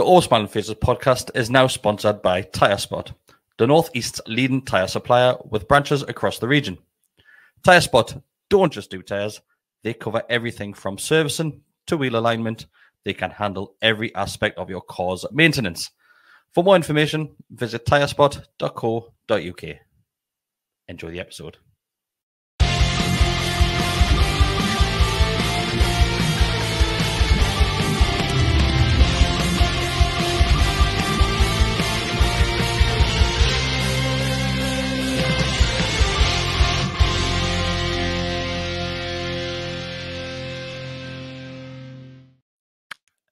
The All Smiling Faces podcast is now sponsored by Tire Spot, the Northeast's leading tyre supplier with branches across the region. Tire Spot don't just do tyres, they cover everything from servicing to wheel alignment. They can handle every aspect of your car's maintenance. For more information, visit tirespot.co.uk. Enjoy the episode.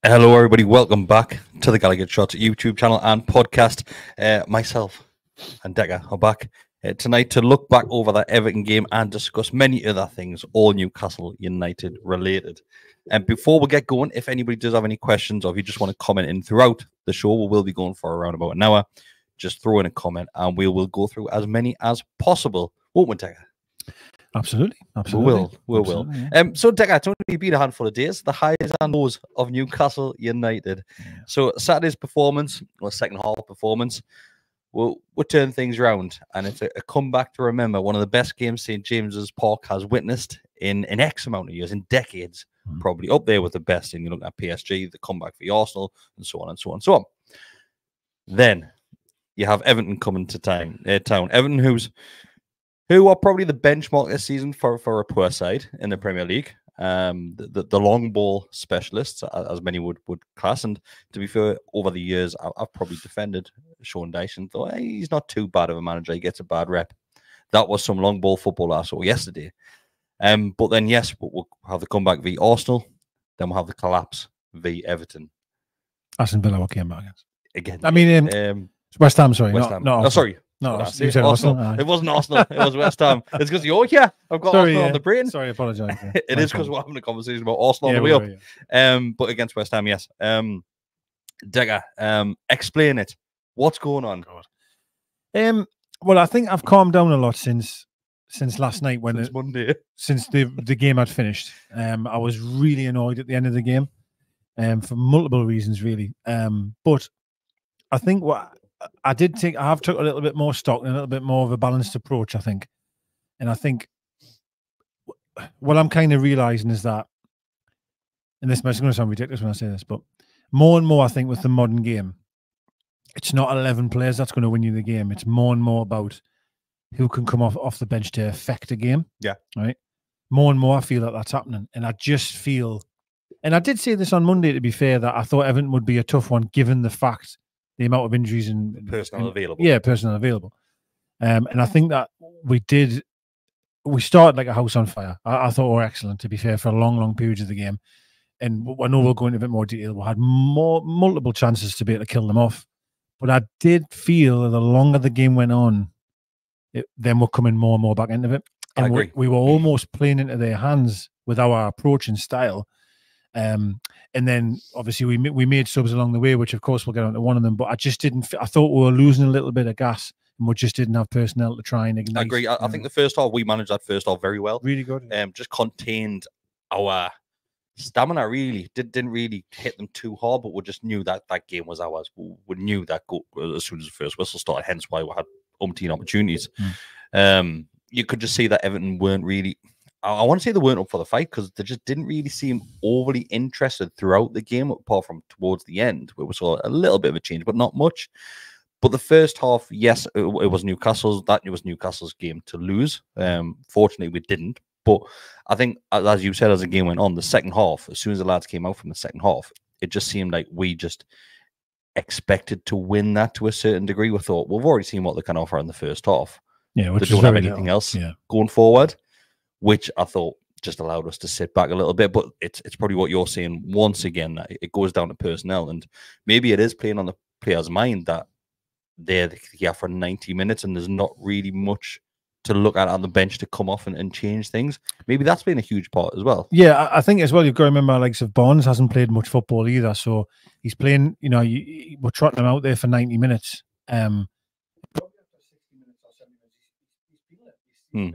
Hello, everybody. Welcome back to the Gallowgate Shots YouTube channel and podcast. Uh, myself and Decker are back uh, tonight to look back over that Everton game and discuss many other things, all Newcastle United related. And before we get going, if anybody does have any questions or if you just want to comment in throughout the show, we will be going for around about an hour. Just throw in a comment and we will go through as many as possible. Won't we, Decker? Absolutely, absolutely. We will, we will. Um, so, Decker, it's only been a handful of days. The highs and lows of Newcastle United. Yeah. So, Saturday's performance, or second half performance, will will turn things around, and it's a, a, comeback to remember. One of the best games St James's Park has witnessed in an X amount of years, in decades, mm. probably up there with the best. And you look at PSG, the comeback for the Arsenal, and so on and so on and so on. Then you have Everton coming to town. Uh, town. Everton, who's who are probably the benchmark this season for, for a poor side in the Premier League. Um, the, the, long ball specialists, as many would, would class. And to be fair, over the years, I, have probably defended Sean Dyche and thought hey, he's not too bad of a manager. He gets a bad rep. That was some long ball football I saw yesterday. Um, but then, yes, we'll have the comeback v Arsenal. Then we'll have the collapse v Everton. Aston Villa came back again. I mean, um, um, West Ham. Sorry, West Ham. No, no, sorry, no, you said Arsenal. Arsenal. It wasn't Arsenal. It was West Ham. It's because you're here. I've got Sorry, Arsenal yeah. on the brain. Sorry, I apologize. Yeah. it is because we're having a conversation about Arsenal yeah, on the way up. Yeah. Um, but against West Ham, yes. Um, Digger, um, explain it. What's going on? God. Um, well, I think I've calmed down a lot since since last night when since it, Monday. Since the the game had finished. Um, I was really annoyed at the end of the game. Um, for multiple reasons, really. Um, but I think what I did think I have took a little bit more stock and a little bit more of a balanced approach. I think, and I think what I'm kind of realizing is that, and this is going to sound ridiculous when I say this, but more and more I think with the modern game, it's not 11 players that's going to win you the game. It's more and more about who can come off off the bench to affect a game. Yeah. Right. More and more I feel that that's happening, and I just feel, and I did say this on Monday. To be fair, that I thought Everton would be a tough one given the fact the amount of injuries and personnel and, available. Yeah, personnel available. Um, and I think that we did. We started like a house on fire. I, I, thought we were excellent, to be fair, for a long, long periods of the game. And I know we'll go into a bit more detail. We had more multiple chances to be able to kill them off, but I did feel that the longer the game went on, it, then we're coming more and more back into it. And we, we, were almost playing into their hands with our approach and style. Um, and then obviously we we made subs along the way, which of course we'll get onto one of them. But I just didn't. I thought we were losing a little bit of gas, and we just didn't have personnel to try and ignite. I agree. I, I think the first half we managed that first half very well. Really good. Um, just contained our stamina. Really did didn't really hit them too hard, but we just knew that that game was ours. We, knew that go, as soon as the first whistle started. Hence why we had umpteen opportunities. Mm. Um, you could just see that Everton weren't really I, want to say they weren't up for the fight because they just didn't really seem overly interested throughout the game, apart from towards the end, where we saw a little bit of a change, but not much. But the first half, yes, it, it was Newcastle's. That was Newcastle's game to lose. Um, fortunately, we didn't. But I think, as you said, as the game went on, the second half, as soon as the lads came out from the second half, it just seemed like we just expected to win that to a certain degree. We thought we've already seen what they can offer in the first half. Yeah, which they don't have anything little. else yeah. going forward which I thought just allowed us to sit back a little bit. But it's it's probably what you're saying once again that it goes down to personnel, and maybe it is playing on the player's mind that they're here for 90 minutes and there's not really much to look at on the bench to come off and, and change things. Maybe that's been a huge part as well. Yeah, I think as well, you've got to remember, likes of Barnes hasn't played much football either. So he's playing, you know, you, we're trotting him out there for 90 minutes. Um, hmm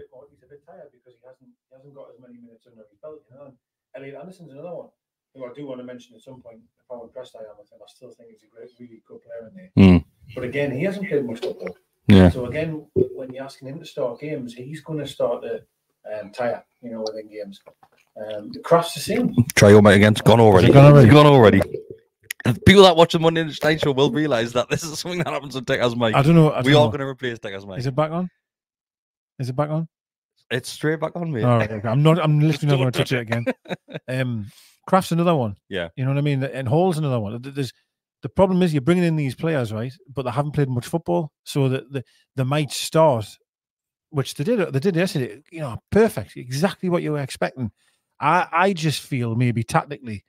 hasn't got as many minutes under his belt. You know, and Elliot Anderson's another one. who I do want to mention at some point how impressed I am with him. I still think he's a great, really good player in there. Mm. But again, he hasn't played much football. Yeah. So again, when you're asking him to start games, he's going to start to um, tire, you know, within games. Um, the Krafth's the same. Try your mate again. It's gone already. gone already? Gone already. People that watch the Monday Night Show will realise that this is something that happens with Decker's mic. I don't know. I We don't are know. going to replace Decker's mic. Is it back on? Is it back on? It's straight back on, me. All right, okay. I'm not. I'm literally not going to touch it again. Um, Krafth's another one. Yeah. You know what I mean. And Hall's another one. There's the problem is you're bringing in these players, right? But they haven't played much football, so that the, they might start, which they did. They did yesterday. You know, perfect, exactly what you were expecting. I I just feel maybe tactically.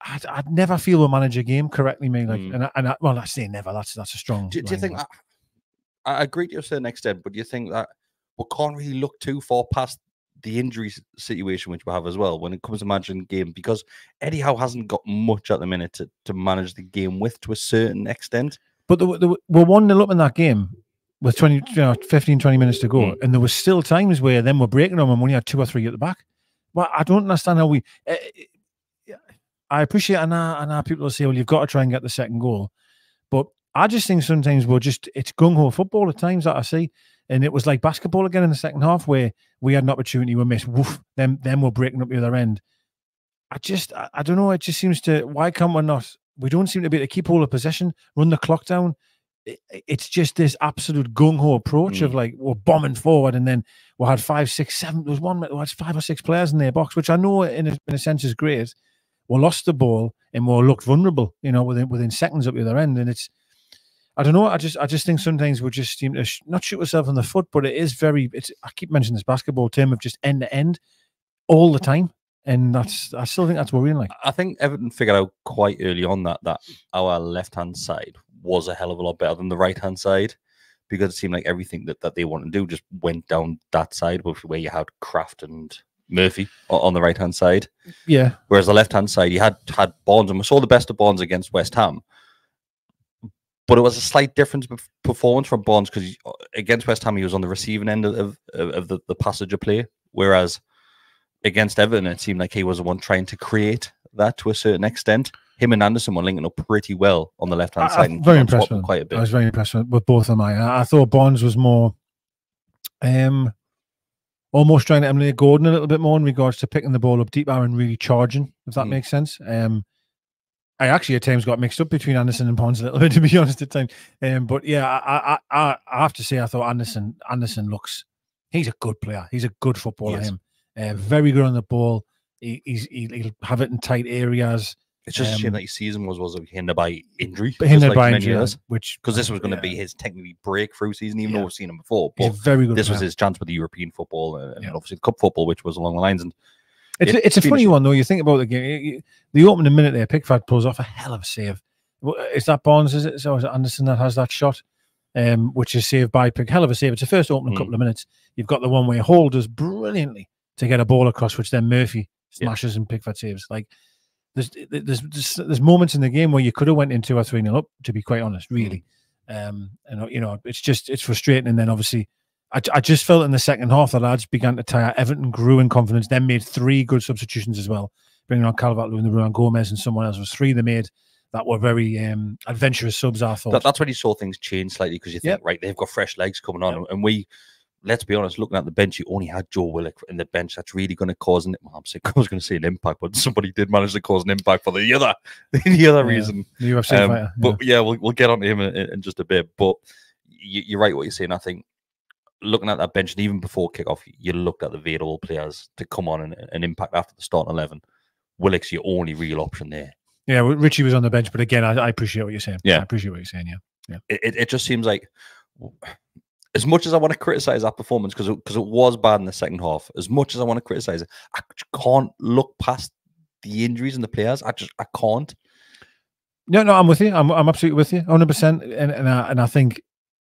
I'd, I'd never feel a game correctly, me like, Mm. and I, and I, well, I say never. That's that's a strong. do, do you think that, I agree to a certain extent, but do you think that we can't really look too far past the injury situation which we have as well when it comes to managing the game because Eddie Howe hasn't got much at the minute to, to manage the game with to a certain extent. But the, the, we're 1 0 up in that game with 20, you know, 15, 20 minutes to go. Mm. And there was still times where then we're breaking them and we only had two or three at the back. Well, I don't understand how we. eh, I appreciate, and I, and I people will say, well, you've got to try and get the second goal. But I just think sometimes we're just, it's gung ho football at times that I see. And it was like basketball again in the second half where we had an opportunity, we missed, woof, then, then we're breaking up the other end. I just, I, I don't know. It just seems to, why can't we not? We don't seem to be able to keep hold of possession, run the clock down. It's just this absolute gung ho approach of mm. like we're bombing forward, and then we had five, six, seven. There was one, we had five or six players in their box, which I know in a, in a sense is great. We lost the ball and we looked vulnerable, you know, within within seconds up the other end, and it's. I don't know. I just, I just think sometimes we just seem to sh- not shoot ourselves in the foot, but it is very. It's. I keep mentioning this basketball term of just end to end, all the time, and that's. I still think that's worrying. Like, I think Everton figured out quite early on that that our left hand side was a hell of a lot better than the right hand side because it seemed like everything that, that they wanted to do just went down that side, which where you had Krafth and Murphy on the right hand side. yeah, Whereas the left hand side, you had had Bonds, and we saw the best of Bonds against West Ham. But it was a slight difference of performance from Bonds because against West Ham he was on the receiving end of, of, of the, the passenger play, whereas against Everton it seemed like he was the one trying to create that to a certain extent. Him and Anderson were linking up pretty well on the left hand side. I'm very impressed quite a I bit. I was very impressed with, both of mine. I, I thought Bonds was more, um, almost trying to emulate Gordon a little bit more in regards to picking the ball up deep and really charging, if that Mm. makes sense. Um, I actually at times got mixed up between Anderson and Pons a little bit, to be honest. At times, um, but yeah, I, I, I, I have to say, I thought Anderson, Anderson looks, he's a good player. He's a good footballer. Him, uh, very good on the ball. He, he's he, he'll have it in tight areas. It's just a shame um, that his season was was hindered by injury, hindered like by injury, others. which Because this was going to yeah, be his technically breakthrough season, even Yeah. though we've seen him before. But very good. this was his chance with the European football uh, and Yeah. obviously the cup football, which was along the lines. And It's, It- it's a it's been a funny one though. You think about the game. The opening minute there, Pickford pulls off a hell of a save. Is that Bonds? Is it? So is it Anderson that has that shot, um, which is saved by Pick? Hell of a save. It's the first opening Mm. couple of minutes. You've got the one where Hall does brilliantly to get a ball across, which then Murphy Yeah. smashes and Pickford saves. Like there's there's there's, there's moments in the game where you could have went in two or three nil up. To be quite honest, really. Um, and you know, it's just it's frustrating. And then obviously, I, I just felt in the second half the lads began to tire. Everton grew in confidence, then made three good substitutions as well, bringing on Calvert Lewin, Ruan Gomez, and someone else. It was three they made that were very um, adventurous subs. I thought. that, that's when you saw things change slightly because you think, Yep. right, they've got fresh legs coming on. And we, let's be honest, looking at the bench, you only had Joe Willock in the bench. That's really going to cause an, well, I'm sick, I was going to say an impact, but somebody did manage to cause an impact for the other, the other Yeah. reason. the UFC Um, fighter. yeah. but yeah, we'll, we'll get on to him in, in, in just a bit. But you, you're right, what you're saying. I think looking at that bench, and even before kickoff, you looked at the available players to come on and, and impact after the starting 11. Willock's your only real option there. Yeah, Richie was on the bench, but again, I, I appreciate what you're saying. Yeah. I appreciate what you're saying. Yeah, it, it, it just seems like as much as I want to criticize that performance because because it, was bad in the second half, as much as I want to criticize it, I can't look past the injuries and the players. I just I can't. no, no, I'm with you. I'm, I'm absolutely with you, 100. percent And and I, and I think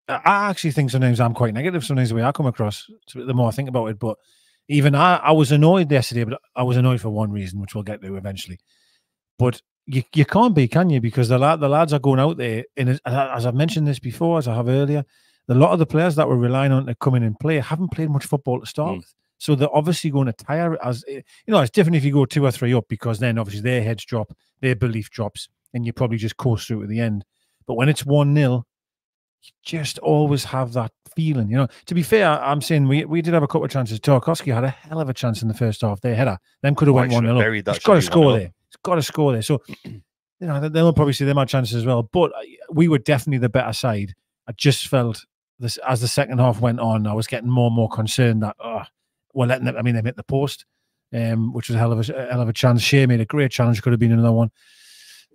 I- actually think sometimes I'm quite negative. Sometimes the way I come across, the more I think about it. But even I, I was annoyed yesterday, but I was annoyed for one reason, which we'll get to eventually. But you, you can't be, can you? Because the lad, the lads are going out there, and as, as I've mentioned this before, as I have earlier, a lot of the players that were relying on to come in and play haven't played much football to start Mm. with. So they're obviously going to tire as you know. It's different if you go two or three up because then obviously their heads drop, their belief drops, and you probably just coast through to the end. But when it's one 0 you just always have that feeling. You know, to be fair, I'm saying we, we did have a couple of chances. Tarkowski had a hell of a chance in the first half. Their header, them could have went one should have 0 buried that, He's got to score there. He's got to score there. So, you know, they- they'll probably see them had chances as well. But uh, we were definitely the better side. I just felt this as the second half went on, I was getting more and more concerned that oh, we're letting them. I mean, they hit the post, um, which was a hell of a, a hell of a chance. Shea made a great challenge. Could have been another one.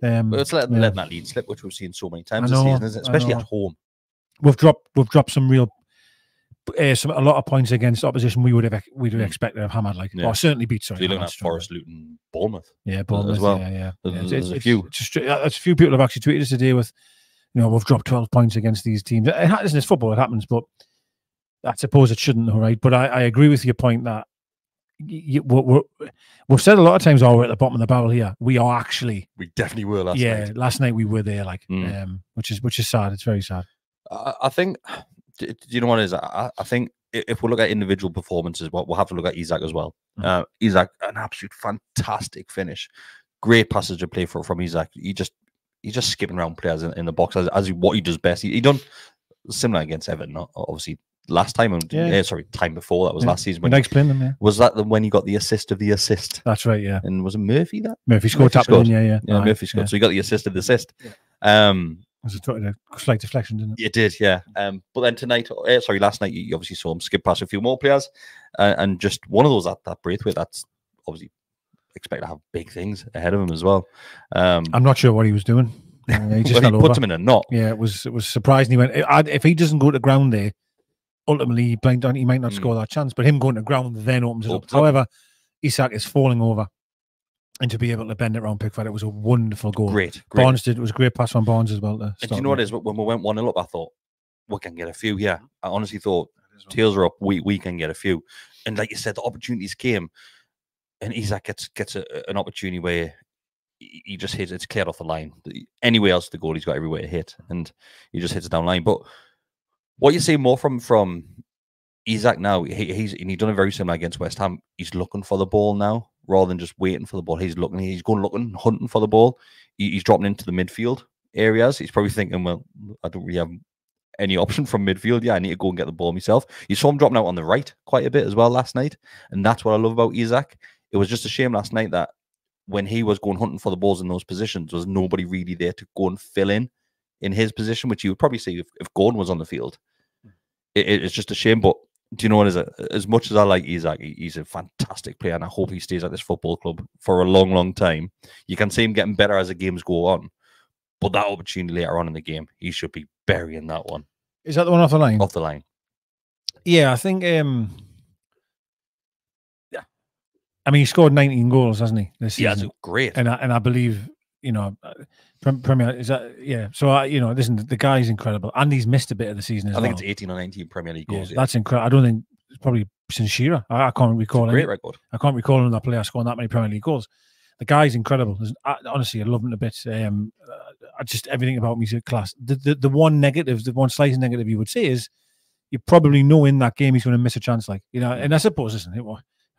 Um, But it's letting, yeah. letting that lead slip, which we've seen so many times I this season, isn't it? Especially at home. We've dropped we've dropped some real uh, some a lot of points against opposition we would have we would Mm. expect to have hammered like Yeah. or certainly beat sorry So you're looking at Forest, Luton, Bournemouth. yeah Bournemouth, as well. yeah yeah, yeah. There's- It's- there's a few. it's just, uh, a few people have actually tweeted us today with you know we've dropped 12 points against these teams it ha- listen, it's football it happens but I suppose it shouldn't all right but I, I agree with your point that y- y- we're, we're, we've said a lot of times oh we're at the bottom of the barrel here we are actually We definitely were last yeah night. last night we were there like Mm. um which is which is sad it's very sad I, I think, do, do you know what it is? I, I think if we look at individual performances, well, we'll have to look at Isak as well. Mm. Uh, Isak, an absolute fantastic finish. Great passage of play for, from Isak. He just he's just skipping around players in, in the box as, as he, what he does best. He, he done similar against Everton, obviously last time. And, Yeah. yeah. sorry, time before that was Yeah. last season. when When, I explain them yeah was that the, when he got the assist of the assist? that's right yeah And was it Murphy that? Murphy scored Murphy tapping in, yeah yeah Yeah, Aye, Murphy scored. yeah. So he got the assist of the assist. Yeah. Um, It was a, a slight deflection, didn't it? You did, yeah. Um, but then tonight, uh, sorry, last night, you obviously saw him skip past a few more players, uh, and just one of those at that Branthwaite, that's obviously expect to have big things ahead of him as well. Um, I'm not sure what he was doing. Uh, he just well, he puts him in a knot. Yeah, it was it was surprising. He went. If he doesn't go to ground there, ultimately he blind he might not Mm. score that chance. But him going to ground then opens it up. However, Isak is falling over, and to be able to bend it around Pickford, it was a wonderful goal. Great, great. Barnes did. It was a great pass from Barnes as well. And do you know what it with. When we went 1 0 up, I thought, we can get a few here. I honestly thought, tails are up, we, we can get a few. And like you said, the opportunities came, and Isak gets gets a, an opportunity where he he just hits it's cleared off the line. Anywhere else the goal, he's got everywhere to hit, and he just hits it down line. But what you see more from from Isak now, he, he's and he's done it very similar against West Ham. He's looking for the ball now rather than just waiting for the ball. He's looking, he's going looking, hunting for the ball. He, he's dropping into the midfield areas. He's probably thinking, well, I don't really have any option from midfield. Yeah, I need to go and get the ball myself. You saw him dropping out on the right quite a bit as well last night, and that's what I love about Isak. It was just a shame last night that when he was going hunting for the balls in those positions, there was nobody really there to go and fill in in his position, which you would probably see if, if Gordon was on the field. It, it- it's just a shame, but do you know what is it? As much as I like Isak, he's a fantastic player, and I hope he stays at this football club for a long, long time. You can see him getting better as the games go on, but that opportunity later on in the game, he should be burying that one Is that the one off the line? off the line. Yeah, I think. um Yeah, I mean, he scored 19 goals, hasn't he? This Yeah, season? it's great. and I, and I believe you know Premier is that yeah. So I, you know, listen, the guy's incredible, and he's missed a bit of the season as I think well. it's 18 or 19 Premier League Yeah, goals. Yeah, That's incredible. I don't think it's probably since Shearer. I, I can't recall. great Any, record. I can't recall another player scoring that many Premier League goals. The guy's incredible. I, honestly, I love him a bit. Um, uh, I just everything about him is a class. The, the the one negative, the one slight negative you would say is you probably know in that game he's going to miss a chance. Like you know, and I suppose listen, it,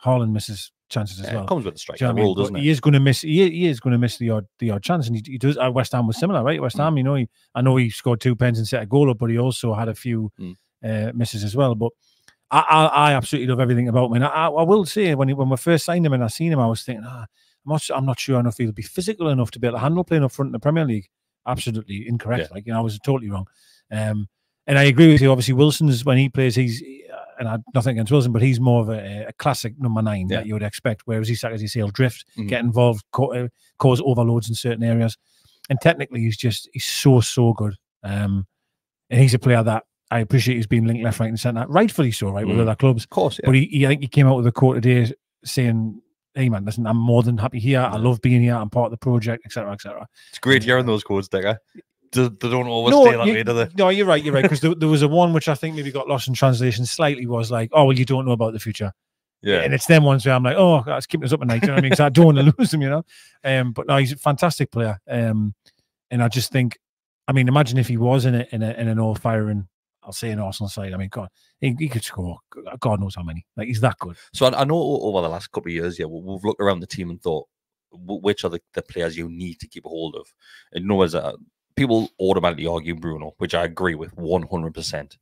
Haaland misses chances as Yeah, well. it comes with the strike you know rule, doesn't it? He is going to miss. He, he is going to miss the odd the odd chance, and he, he does. At West Ham was similar, right? West Mm. Ham, you know, he, I know he scored two pens and set a goal up, but he also had a few Mm. uh, misses as well. But I, I, I absolutely love everything about him. And I, I will say, when he, when we first signed him and I seen him, I was thinking, ah, I'm not, I'm not sure enough he'll be physical enough to be able to handle playing up front in the Premier League. Absolutely incorrect. Yeah. Like you know, I was totally wrong. Um, and I agree with you. Obviously, Wilson's when he plays, he's uh, and I nothing against Wilson, but he's more of a, a classic number nine Yeah. that you would expect. Whereas Isak, as you say, he'll drift, Mhm. get involved, co- uh, cause overloads in certain areas. And technically, he's just he's so so good. Um, and he's a player that I appreciate he's been linked left, right, and centre, rightfully so, right, with Mhm. other clubs. Of course, yeah. But he, he, I think he came out with a quote today saying, "Hey man, listen, I'm more than happy here. I love being here. I'm part of the project, etc., etc." it's great hearing those quotes, Decker. They, they don't always No, stay that you- way, do they? no, you're right. You're right. Because there, there was a one which I think maybe got lost in translation slightly. Was like, "Oh well, you don't know about the future." Yeah. And it's them ones where I'm like, "Oh, that's keeping us up at night." You know what I mean? 'Cause I don't want to lose him, you know. Um, but no, he's a fantastic player. Um, and I just think, I mean, imagine if he was in a, in, a, in an all firing I'll say an Arsenal side. I mean, God, he, he could score. God knows how many. Like he's that good. So I, I know over the last couple of years, yeah, we- we've looked around the team and thought, which are the, the players you need to keep a hold of? And no, as a, people automatically argue Bruno, which I agree with one hundred percent.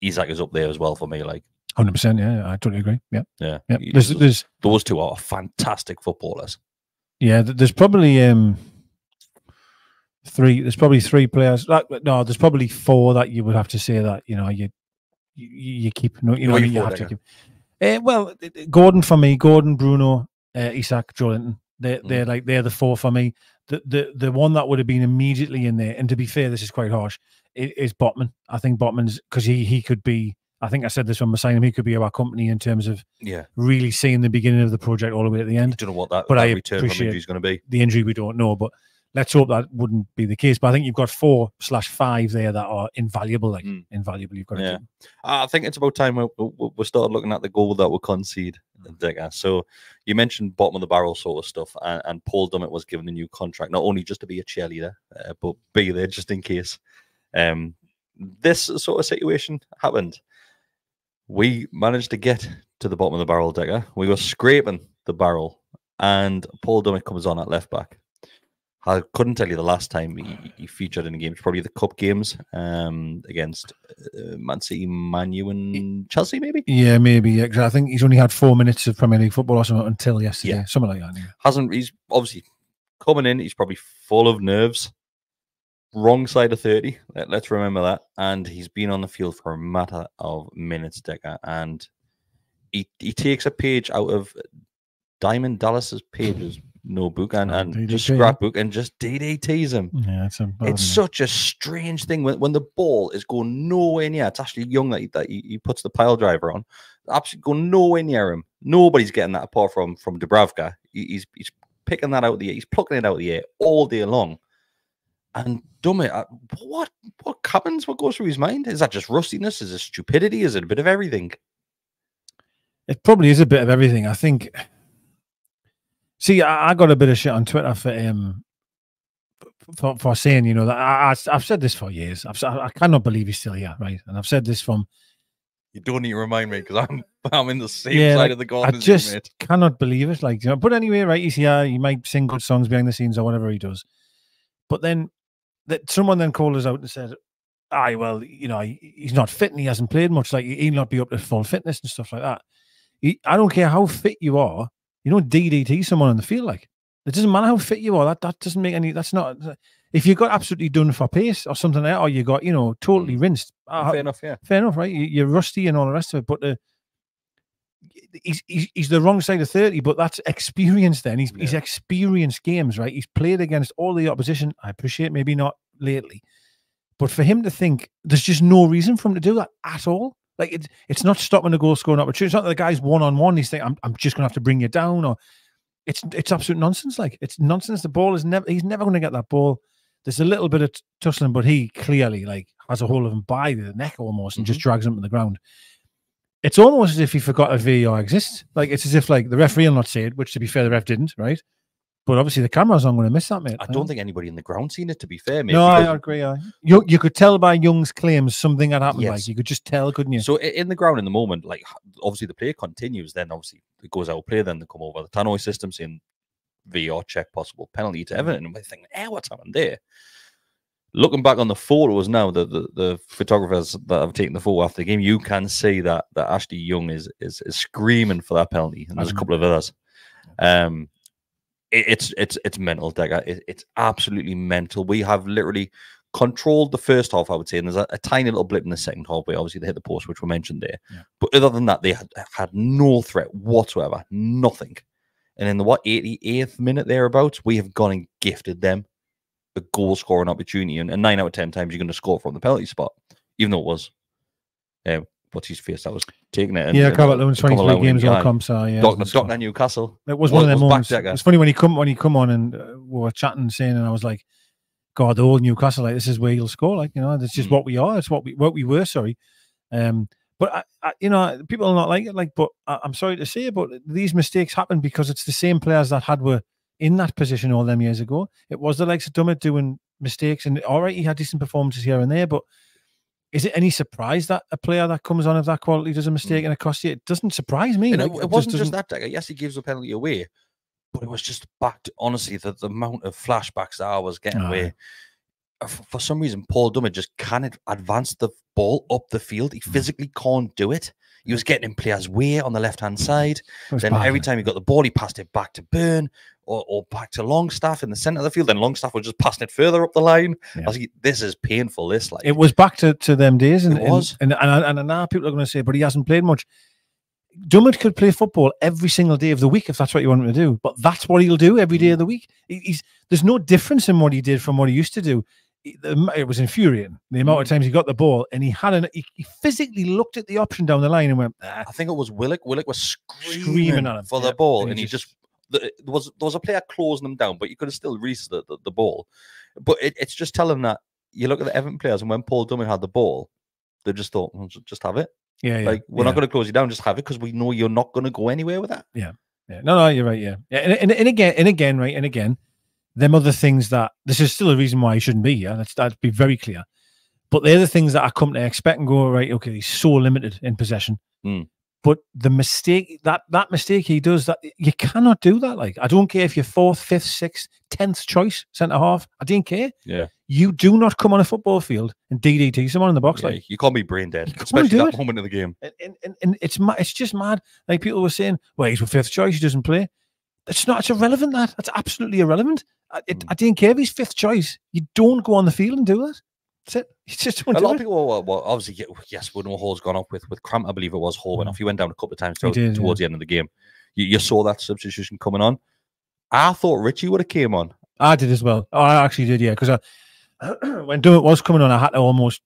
Isak is up there as well for me. Like, Hundred percent. Yeah, I totally agree. Yeah, yeah, yeah. he- There's, there's, those two are fantastic footballers. yeah, there's probably um three. There's probably three players. Like, no, there's probably four that you would have to say that you know you you, you keep. You know, Who are what I you you have to keep. Uh, well, Gordon for me, Gordon, Bruno, uh, Isak, Joelinton. They're, Mm. they're like they're the four for me. The, the the one that would have been immediately in there, and to be fair, this is quite harsh. i- Is Botman? I think Botman's because he he could be. I think I said this when we signed him. He could be our Kompany in terms of Yeah, really seeing the beginning of the project all the way at the end. I don't know what that, But that I return from appreciate- injury is going to be. The injury we don't know, but let's hope that wouldn't be the case. But I think you've got four slash five there that are invaluable. Like Mm. invaluable. You've got Yeah. I think it's about time we, we, we started looking at the goal that we concede, Digger. So you mentioned bottom of the barrel sort of stuff, and, and Paul Dummett was given a new contract, not only just to be a cheerleader, uh, but be there just in case. Um, this sort of situation happened. We managed to get to the bottom of the barrel, Digger. We were scraping the barrel, and Paul Dummett comes on at left back. I couldn't tell you the last time he, he featured in a game. It's probably the cup games um, against uh, Man City, Man U, and Chelsea, maybe. Yeah, maybe. Yeah, 'cause I think he's only had four minutes of Premier League football or something until yesterday. Yeah. Something like that. Yeah. Hasn't he's obviously coming in? He's probably full of nerves. Wrong side of thirty. Let, us remember that. And he's been on the field for a matter of minutes, Decker, and he he takes a page out of Diamond Dallas's pages notebook and, Oh, and just scrapbook and just DDTs him. Yeah, it's. It's such a strange thing when, when the ball is going nowhere near. It's actually Young that he, that he, he puts the pile driver on. Absolutely going nowhere near him. Nobody's getting that apart from from Dubravka. He, he's he's picking that out of the air. He's plucking it out of the air all day long. And Dummett, uh, what what happens? What goes through his mind? Is that just rustiness? Is it stupidity? Is it a bit of everything? It probably is a bit of everything. I think. See, I, I got a bit of shit on Twitter for um for, for saying, you know, that I, I, I've said this for years. I've, I I cannot believe he's still here, right? And I've said this from You don't need to remind me because I'm I'm in the same Yeah, side like, of the I garden. you, just mate. cannot believe it. Like, you know, but anyway, right? He's here. He might sing good songs behind the scenes or whatever he does. But then that someone then called us out and said, "Aye, well, you know, he, he's not fit and he hasn't played much. Like, he'll not be up to full fitness and stuff like that." He, I don't care how fit you are. You don't DDT someone on the field. Like, it doesn't matter how fit you are. That that doesn't make any. That's not. If you got absolutely done for pace or something like that, or you got you know totally rinsed. uh, Fair enough, yeah. fair enough, right? You- You're rusty and all the rest of it, but uh, he's, he's he's the wrong side of thirty. But that's experience. Then he's he's experienced games, right? He's played against all the opposition. I appreciate maybe not lately, but for him to think there's just no reason for him to do that at all. Like it's it's not stopping the goal scoring opportunity. It's not that the guy's one on one. He's thinking I'm I'm just gonna have to bring you down, or it's it's absolute nonsense. Like it's nonsense. The ball is never he's never going to get that ball. There's a little bit of tussling, but he clearly like has a hold of him by the neck almost and just mm-hmm. drags him to the ground. It's almost as if he forgot a VAR exists. Like it's as if like the referee will not say it, which to be fair, the ref didn't, right? But obviously the camera's on going to miss that, mate. I don't think anybody in the ground seen it. To be fair, mate. No, I agree. I, you you could tell by Young's claims something had happened. Like Yes. you could just tell, couldn't you? So in the ground in the moment, like obviously the play continues, then obviously it goes out of play, then they come over the Tannoy system saying VR check possible penalty to Everton. And we're thinking, eh, what's happened there? Looking back on the photos now, the, the the photographers that have taken the photo after the game, you can see that that Ashley Young is is, is screaming for that penalty, and there's a Mhm. couple of others. Um, it, it's it's it's mental, Decker. It, it's absolutely mental. We have literally controlled the first half, I would say, and there's a, a tiny little blip in the second half where obviously they hit the post, which we mentioned there. Yeah. But other than that, they had, had no threat whatsoever, nothing. And in the what 88th minute thereabouts, we have gone and gifted them a goal scoring opportunity, and, and nine out of ten times you're going to score from the penalty spot, even though it was. Uh, what's his face that was taking it? And, yeah, uh, Lewin's 23 Lewin, games all comps are yeah. Doc- Newcastle. It was one of them moments. It's funny when he come when he come on and uh, we were chatting, saying, and I was like, "God, the old Newcastle, like this is where you'll score." Like you know, that's just Mm. what we are. It's what we what we were. Sorry, um, but I, I, you know, people are not like it. Like, but I, I'm sorry to say, but these mistakes happen because it's the same players that had were in that position all them years ago. It was the likes of Dummett doing mistakes, and all right, he had decent performances here and there, but is it any surprise that a player that comes on of that quality does a mistake and it costs you? It doesn't surprise me. Like, it, it wasn't doesn't- just that, Decker. Yes, he gives a penalty away, but it was just back to honestly the, the amount of flashbacks that I was getting uh, f- for some reason Paul Dummett just can't advance the ball up the field. Mm. He physically can't do it. He was getting in players' way on the left hand side. Then bad, every time he got the ball, he passed it back to Burn or, or back to Longstaff in the centre of the field. Then Longstaff was just passing it further up the line. I was like, this is painful. This like It was back to, to them days, and It was. and and, and, and now people are going to say, but he hasn't played much. Dummett could play football every single day of the week if that's what you want him to do. But that's what he'll do every Mm. of the week. He's there's no difference in what he did from what he used to do. He- the am- It was infuriating the amount of Mm. times he got the ball and he had an he, he physically looked at the option down the line and went, ah, I think it was Willock. Willock was screaming, Screaming at him, for yeah, the ball, and and he he just- just, there was there was a player closing him down, but you could have still reached the, the, the ball. But it, it's just telling that you look at the Everton players, and when Paul Dummett had the ball, they just thought, "Well, just have it. yeah, yeah, like we're yeah. not going to close you down, just have it because we know you're not going to go anywhere with that. Yeah yeah. No, no, you're right. Yeah. Yeah. And, and, and again, and again, right. And again, them other things that this is still a reason why he shouldn't be. here. That's, that'd be very clear. But they're the things that I come to expect and go, right, okay, he's so limited in possession. Hmm. But the mistake, that that mistake he does, that you cannot do that. Like, I don't care if you're fourth, fifth, sixth, tenth choice centre half. I didn't care. Yeah. You do not come on a football field and DDT someone in the box. Yeah, Like, you can't be brain dead, especially that it. moment of the game. and, and, and, and it's ma- it's just mad. Like people were saying, well, he's with fifth choice, he doesn't play. It's not. It's irrelevant. That that's absolutely irrelevant. I, it, Mm. I didn't care if he's fifth choice. You don't go on the field and do that. That's it. You just don't A lot it. of people, were, well, obviously, yes, we know Hall's gone up with with Cramp. I believe it was Hall went Mm. off. He went down a couple of times to- did, towards the end of the game. You, you saw that substitution coming on. I thought Richie would have came on. I did as well. Oh, I actually did, yeah. Because I, when Dummett was coming on, I had to almost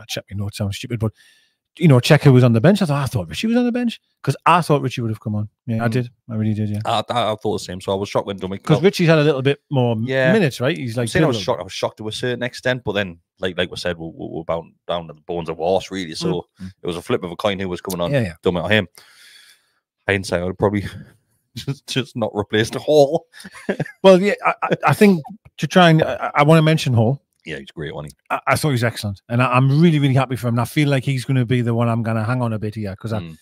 I check my notes. Sounds stupid, but you know, check who was on the bench. I thought I thought Richie was on the bench because I thought Richie would have come on. Yeah, I Mm. did. I really did. Yeah. I, I, I thought the same. So I was shocked when Dummett Because Richie's had a little bit more Yeah. minutes, right? He's like saying I was shocked. I was shocked to a certain extent, but then, like like we said, we're, we're we're bound down to the bones of horse, really. So Mm. it was a flip of a coin who was coming on. Yeah, yeah. Dumb at him. Hindsight, I would probably just just not replace the Hall. Well, yeah, I, I- I think to try and I, I want to mention Hall. Yeah, he's great, wasn't I, I thought he was excellent, and I, I'm really, really happy for him. And I feel like he's going to be the one I'm going to hang on a bit here because? I, Mm.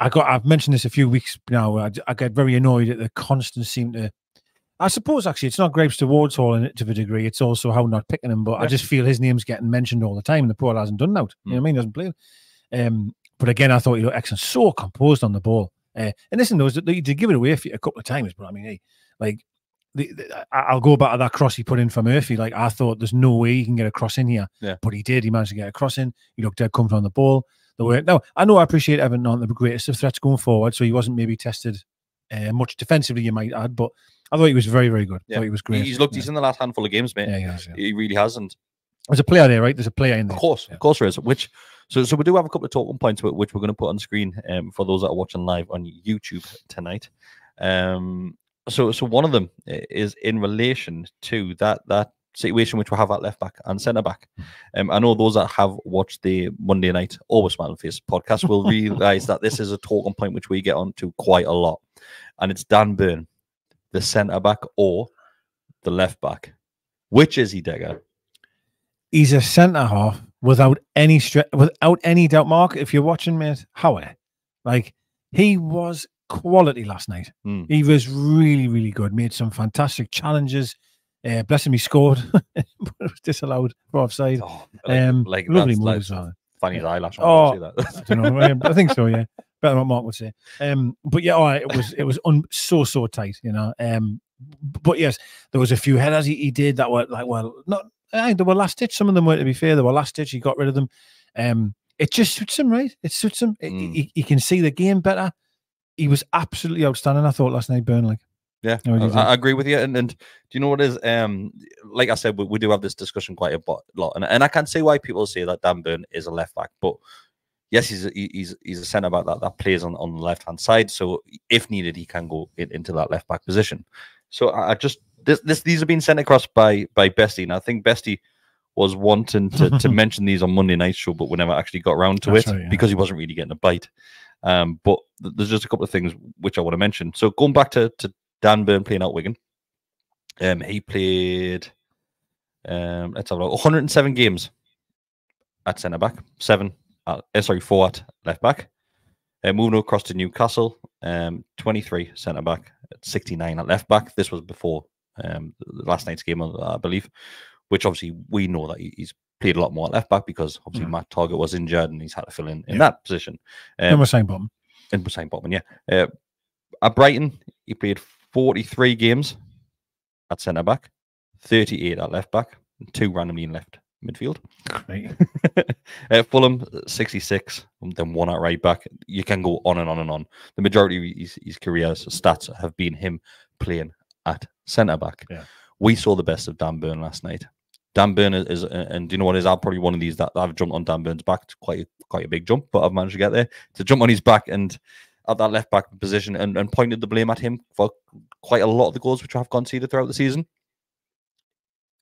I got I've mentioned this a few weeks now. I, I get very annoyed at the constant seem to. I suppose actually it's not grapes towards Hall in it to a degree. It's also how not picking him, but I just feel his name's getting mentioned all the time. and The poor hasn't done out. You know what I mean? He hasn't play. Um, but again, I thought he looked excellent, so composed on the ball. Uh, and listen, was he did give it away a, few, a couple of times, but I mean, hey, like the, the, I- I'll go back to that cross he put in for Murphy. Like I thought, there's no way he can get a cross in here. Yeah. But he did. He managed to get a cross in. He looked dead comfortable on the ball. The way now, I know I appreciate Everton aren't the greatest of threats going forward, so he wasn't maybe tested uh, much defensively, you might add. But I thought he was very, very good. I Yeah. thought he was great. He's looked. Yeah. He's in the last handful of games, mate. yeah, he has, yeah. He really has, and There's a player there, right? There's a player in there. Of course, Yeah. of course there is. Which so so we do have a couple of talking points whi- which we're going to put on screen um, for those that are watching live on YouTube tonight. Um, so so one of them eh, is in relation to that that situation which we have at left back and mm. centre back. Mm. Um, I know those that have watched the Monday night Always Smiling Face podcast will realise that this is a talking point which we get onto quite a lot, and it's Dan Burn, the centre back or the left back. Which is he, Degger? He's a centre half without any stre- without any doubt. Mark, if you're watching, mate, Howard, like he was quality last night. Hmm. He was really, really good. Made some fantastic challenges. Uh, bless him, he scored, but it was disallowed for offside. Oh, like, Um, like lovely that's move like as well. Fanny's eyelash. Oh, I see that. I don't know. I think so. Yeah, better than what Mark would say. Um, but yeah, all right, it was it was un- so so tight, you know. Um, but yes, there was a few headers he, he did that were like, well, not. I think they were last ditch. Some of them were to be fair. They were last ditch. He got rid of them. Um, it just suits him, right? It suits him. Mm. he, he can see the game better. He was absolutely outstanding. I thought last night, Burnley. Yeah, No, I, I agree with you. And, and do you know what is? Um, like I said, we, we do have this discussion quite a lot, and, and I can't see why people say that Dan Burn is a left back, but yes, he's a, he's he's a centre back that, that plays on, on the left hand side. So if needed, he can go in, into that left back position. So I, I just this, this these have been sent across by by Bestie, and I think Bestie was wanting to, to mention these on Monday night show, but we never actually got around to That's it right, yeah. because he wasn't really getting a bite. Um, but th- there's just a couple of things which I want to mention. So going back to, to Dan Burn playing out Wigan, um, he played um, let's have a look, 107 games at centre back, seven, at, uh, sorry, four at left back. Uh, moving across to Newcastle, um, 23 centre back, 69 at left back. This was before um, last night's game, I believe, which obviously we know that he's played a lot more left back because obviously mm. Matt Targett was injured and he's had to fill in in yeah. that position. Um, and Usain Botman. And Usain Botman, yeah. Uh, at Brighton, he played 43 games at centre back, 38 at left back, and two randomly in left midfield. Right. uh, Fulham, 66, then one at right back. You can go on and on and on. The majority of his, his career's stats have been him playing at centre back. Yeah. We saw the best of Dan Burn last night. Dan Burn is, and you know what is? I'm probably one of these that, I've jumped on Dan Burn's back. It's quite quite a big jump, but I've managed to get there to jump on his back and at that left back position and, and pointed the blame at him for quite a lot of the goals which I've conceded throughout the season.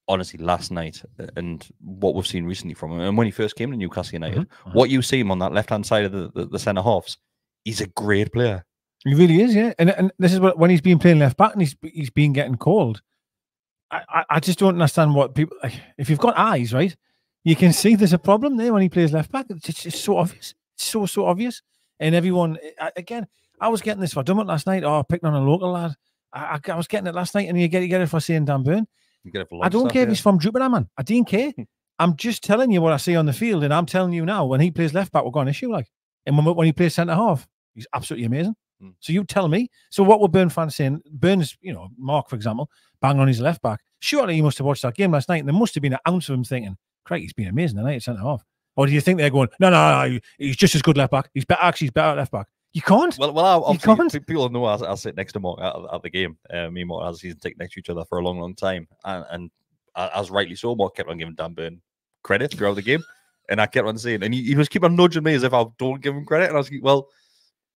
Honestly, last night uh, and what we've seen recently from him, and when he first came to Newcastle United, mm-hmm. what you see him on that left hand side of the, the, the centre halves, he's a great player. He really is, yeah. And and this is what when he's been playing left back and he's he's been getting called. I, I just don't understand what people like. If you've got eyes, right, you can see there's a problem there when he plays left back. It's, just, it's so obvious. It's so so obvious. And everyone eh, again, I was getting this for Dummett last night. Oh, picking on a local lad. I, I, I, was getting it last night, and you get you get it for saying Dan Burn. I don't stuff, care yeah. if he's from Jupiter, man. I don't care. I'm just telling you what I see on the field, and I'm telling you now when he plays left back, we're going issue like, and when, when he plays centre half, he's absolutely amazing. Mm. So you tell me. So what were Burn fans saying? Burns, you know, Mark, for example, bang on his left back. Surely he must have watched that game last night, and there must have been an ounce of him thinking, Craig, he's been amazing tonight at centre half. Or do you think they're going, no, no, no, he's just as good left back. He's better, actually, he's better at left back. You can't. Well, well, I'll, you can't. people know I'll, I'll, sit next to Mark at, at the game. Uh, me and Mark has season ticket next to each other for a long, long time, and, and as rightly so, Mark kept on giving Dan Burn credit throughout the game, and I kept on saying, and he, he was keep on nudging me as if I don't give him credit, and I was like, well,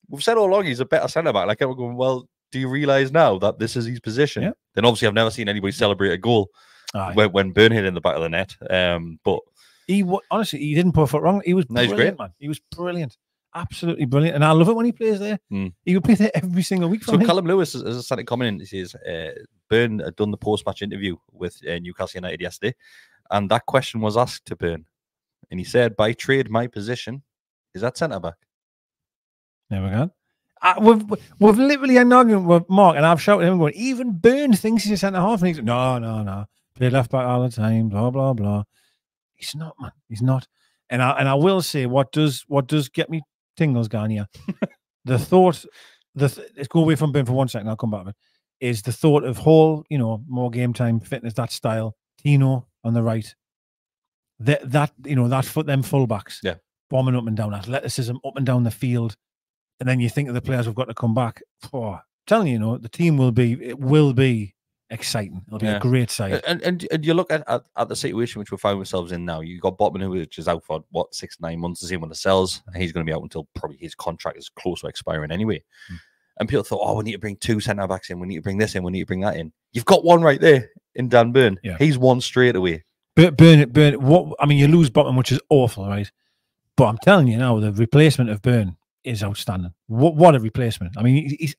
we've said all along he's a better centre back. Like I kept going, well, do you realise now that this is his position? Yeah. Then obviously I've never seen anybody celebrate a goal when, when Burn hit in the back of the net. Um, but he honestly he didn't put a foot wrong. He was no, brilliant, man. He was brilliant absolutely brilliant, and I love it when he plays there. Mm. He would play there every single week. So Callum Lewis has, has started coming in. He says uh, Burn had done the post-match interview with uh, Newcastle United yesterday, and that question was asked to Burn, and he said, "By trade, my position is at centre back." There we go. Uh, we've we've literally had an argument with Mark, and I've shouted at him going, even Burn thinks he's a centre half, and he's like, no, no, no, play left back all the time, blah blah blah. He's not, man. He's not. And I and I will say, what does what does get me tingles here. the thought, the th- let's go away from Ben for one second. I'll come back. But is the thought of Hall, you know, more game time fitness that style. Tino on the right. That that you know that foot them fullbacks. Yeah, bombing up and down athleticism up and down the field, and then you think of the players who've got to come back. Oh, telling you, you know, the team will be it will be exciting. It'll be yeah. a great sight. And, and and you look at, at, at the situation which we find ourselves in now. You got Botman, who is out for what six nine months to see when the sells, and he's going to be out until probably his contract is close to expiring anyway. Mm. And people thought, oh, we need to bring two centre backs in. We need to bring this in. We need to bring that in. You've got one right there in Dan Burn. Yeah. He's one straight away. Burn, Burn, Burn. What I mean, you lose Botman, which is awful, right? But I'm telling you now, the replacement of Burn is outstanding. What what a replacement! I mean, he's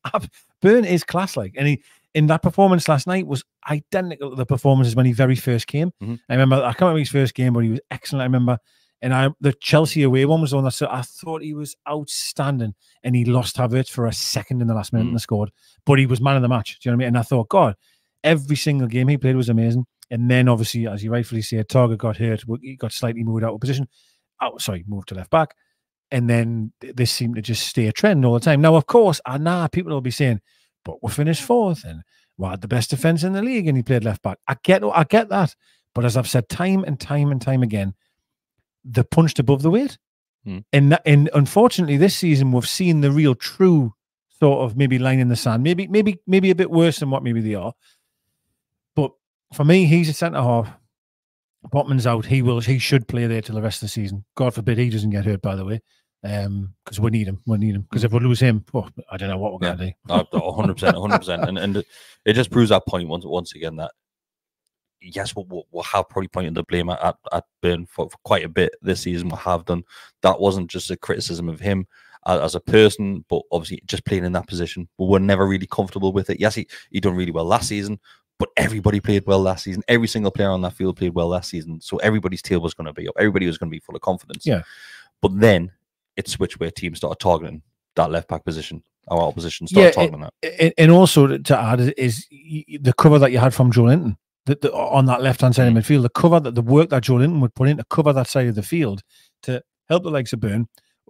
Burn is class like, and he in that performance last night was identical to the performances when he very first came. Mm-hmm. I remember I can't remember his first game, but he was excellent. I remember, and I the Chelsea away one was the one that so I thought he was outstanding, and he lost Havertz for a second in the last minute mm-hmm. and scored, but he was man of the match. Do you know what I mean? And I thought, God, every single game he played was amazing. And then obviously, as you rightfully said, Targett got hurt. He got slightly moved out of position. Oh, sorry, moved to left back. And then this seemed to just stay a trend all the time. Now, of course, I know people will be saying, but we finished fourth and we had the best defense in the league and he played left back. I get I get that. But as I've said time and time and time again, the punched above the weight. Hmm. And that, and unfortunately this season we've seen the real true sort of maybe line in the sand. Maybe maybe maybe a bit worse than what maybe they are. But for me, he's a centre half. Botman's out. He will. He should play there till the rest of the season. God forbid he doesn't get hurt. By the way, um, because we need him. We need him because if we lose him, oh, I don't know what we're going to do. Hundred percent, hundred percent, and and it just proves that point once once again that yes, we'll, we'll have probably pointed the blame at, at, at Burn for, for, quite a bit this season. We have done. That wasn't just a criticism of him as, as, a person, but obviously just playing in that position. We were never really comfortable with it. Yes, he, he done really well last season, but everybody played well last season. Every single player on that field played well last season. So everybody's tail was going to be up. Everybody was going to be full of confidence. Yeah. But then it switched where teams started targeting that left back position. Our opposition started Yeah, targeting that. and, and also to- add is the cover that you had from Joelinton the, the, on that left hand side Mm. of midfield. The cover that the work that Joelinton would put in to cover that side of the field to help the legs of Burn.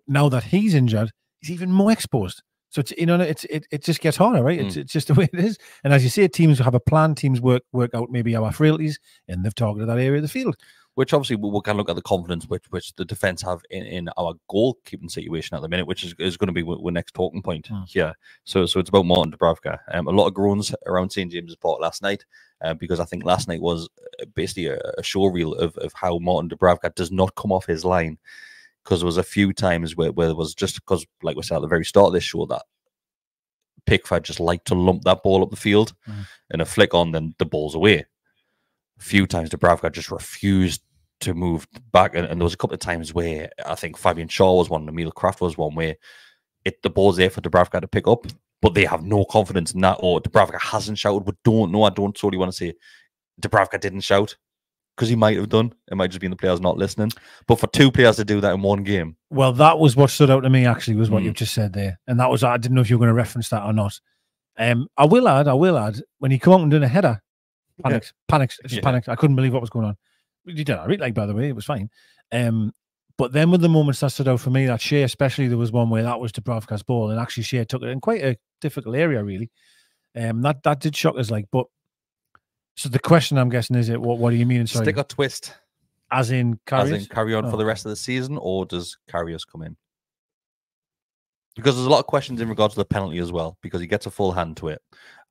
Now that he's injured, he's even more exposed. So it's you know it's it, it just gets harder, right? Mm. It's it's just the way it is. And as you say, teams have a plan. Teams work work out maybe our frailties, and they've targeted that area of the field. which obviously we'll, we'll kind of look at the confidence which which the defense have in, in our goalkeeping situation at the minute, which is, is going to be our next talking point Mm. here. So so it's about Martin Dubravka. Um, a lot of groans around St James's Park last night uh, because I think last night was uh, basically a, a show reel of, of how Martin Dubravka does not come off his line. Because there was a few times where, where it was just because, like we said at the very start of this show, that Pickford just liked to lump that ball up the field Mm. and a flick on, then the ball's away. A few times Dubravka just refused to move back, and, and there was a couple of times where I think Fabian Schär was one, Emil Krafth was one, where it the ball's there for Dubravka to pick up, but they have no confidence in that, or Dubravka hasn't shouted. But don't know, I don't totally want to say Dubravka didn't shout because he might have done. It might just be the players not listening. But for two players to do that in one game, Well, that was what stood out to me. Actually, was what Mm. you've just said there, and that was I didn't know if you were going to reference that or not. Um, I will add, I will add, when he come out and done a header, panicked, panicked, just Yeah. panicked. I couldn't believe what was going on. He did all right, like by the way, it was fine. Um, but then with the moments that stood out for me, that Schär especially, there was one where that was Dubravka's ball, and actually Schär took it in quite a difficult area, really. Um, that that did shock us, like. But so the question I'm guessing is, it what what do you mean? Sorry, stick or twist, as in as in carry on for Oh. the rest of the season, or does Karius come in? Because there's a lot of questions in regards to the penalty as well, because he gets a full hand to it.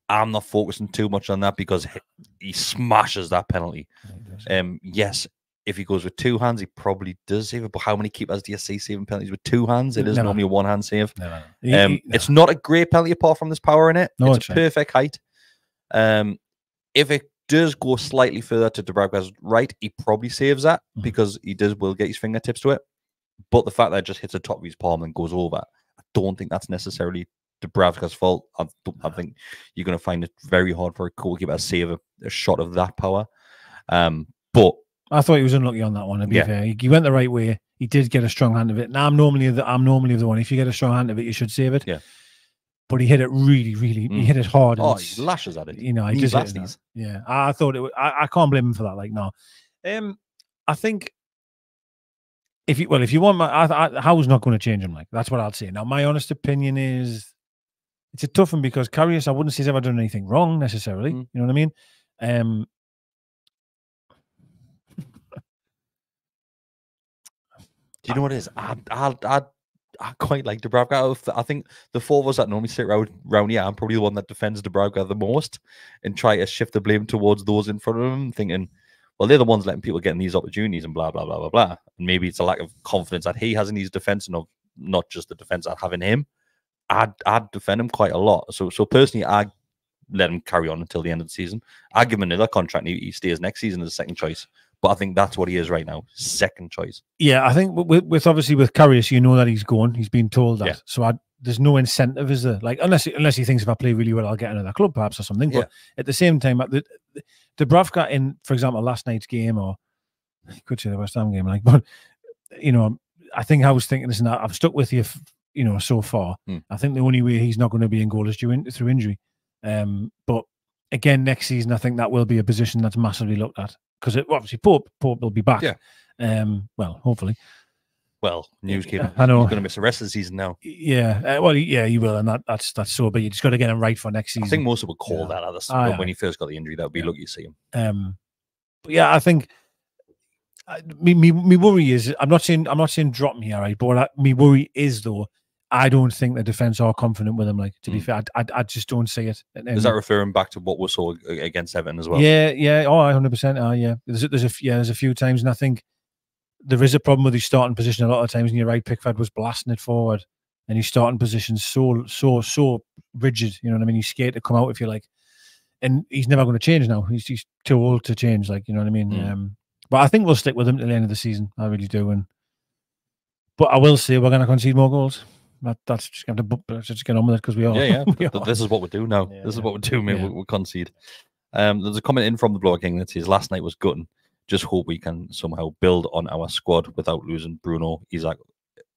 I'm not focusing too much on that because he, he smashes that penalty. Um, yes, if he goes with two hands, he probably does save it. But how many keepers do you see saving penalties with two hands? It is Never. normally a one hand save. He- Um, it's not a great penalty apart from this power in it. No, it's it's a perfect height. Um, if it does go slightly further to Dubravka's right, he probably saves that Mhm. because he does will get his fingertips to it. But the fact that it just hits the top of his palm and goes over, I don't think that's necessarily Dubravka's fault. I, don't- I think you're going to find it very hard for a goalkeeper to save a, a shot of that power. Um, but I thought he was unlucky on that one. To be Yeah. fair, he, he went the right way. He did get a strong hand of it. Now I'm normally the I'm normally the one. If you get a strong hand of it, you should save it. Yeah. But he hit it really, really. He Mm. hit it hard. and oh, he lashes at it. you know, he Knee just hit it Yeah, I, I thought it. Was, I, I can't blame him for that. Like, no, um, I think if you well, if you want my, I, I, Howe's not going to change him. Like, that's what I'd say. Now, my honest opinion is, it's a tough one because Karius, I wouldn't say he's ever done anything wrong necessarily. Mm. You know what I mean? Um, Do you know what it is? I, I, I, I quite like Dubravka. I think the four of us that normally sit around, round here, I'm probably the one that defends Dubravka the most and try to shift the blame towards those in front of him, thinking, well, they're the ones letting people getting these opportunities and blah, blah, blah, blah, blah. And maybe it's a lack of confidence that he has in his defense and of not just the defense I have in him. I'd, I'd defend him quite a lot. So, so personally, I let him carry on until the end of the season. I give him another contract and he, he stays next season as a second choice. But I think that's what he is right now, second choice. yeah, I think with, with obviously with Karius, you know that he's going. He's been told that. Yeah. So I, there's no incentive, is there? Like, unless unless he thinks if I play really well, I'll get another club, perhaps or something. Yeah. But at the same time, the, the Dubravka in, for example, last night's game, or you could say the West Ham game, like, but you know, I think I was thinking, listen, I- I've stuck with you, you know, so far. Hmm. I think the only way he's not going to be in goal is due in, through injury. Um, but again, next season, I think that will be a position that's massively looked at because obviously Pope Pope will be back. Yeah. Um, well, hopefully. Well, news came. I know. He's going to miss the rest of the season now. Yeah, uh, well, yeah, you will, and that, that's that's so. But you just got to get him right for next season. I think most people call Yeah. that at the s- Aye, when, he first got the injury. That would be Yeah. lucky to see him. Um, but yeah, I think uh, me, me me worry is I'm not saying I'm not saying drop me, all right. But what I, me worry is though, I don't think the defense are confident with him. Like to be Mm. fair, I, I, I just don't see it. And- Is that referring back to what we saw against Everton as well? Yeah, yeah, oh, hundred percent. Oh, yeah. There's a, there's a yeah, there's a few times, and I think there is a problem with his starting position. A lot of times, and you're right, Pickford was blasting it forward, and his starting position so so so rigid. You know what I mean? He's scared to come out if you like, and he's never going to change now. He's he's too old to change. Like you know what I mean? Mm. Um, but I think we'll stick with him till the end of the season. I really do. And but I will say we're going to concede more goals. That, that's just going to just get on with it because we are. yeah, yeah. are. This is what we do now. Yeah, this is what we do, man. Yeah. We, we concede. Um, there's a comment in from the Blower King that says last night was gutting. Just hope we can somehow build on our squad without losing Bruno, Isak,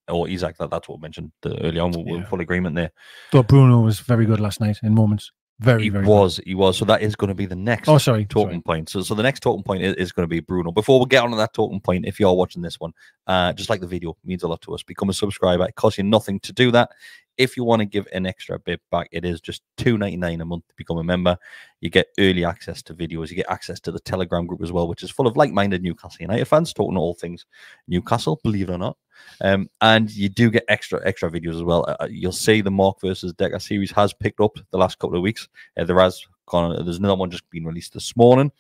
or Isak. That that's what we mentioned earlier on. We're in full agreement there. Thought Bruno was very good last night in moments. Very, he very was, he was. So that is going to be the next Oh, sorry. talking sorry. point. So, so the next talking point is, is going to be Bruno. Before we get on to that talking point, if you're watching this one, uh, just like the video, means a lot to us. Become a subscriber. It costs you nothing to do that. If you want to give an extra bit back, it is just two ninety nine a month to become a member. You get early access to videos. You get access to the Telegram group as well, which is full of like minded Newcastle United fans talking all things Newcastle. Believe it or not. Um, and you do get extra extra videos as well. Uh, you'll see the Mark versus Decker series has picked up the last couple of weeks. Uh, there has gone. There's another one just been released this morning,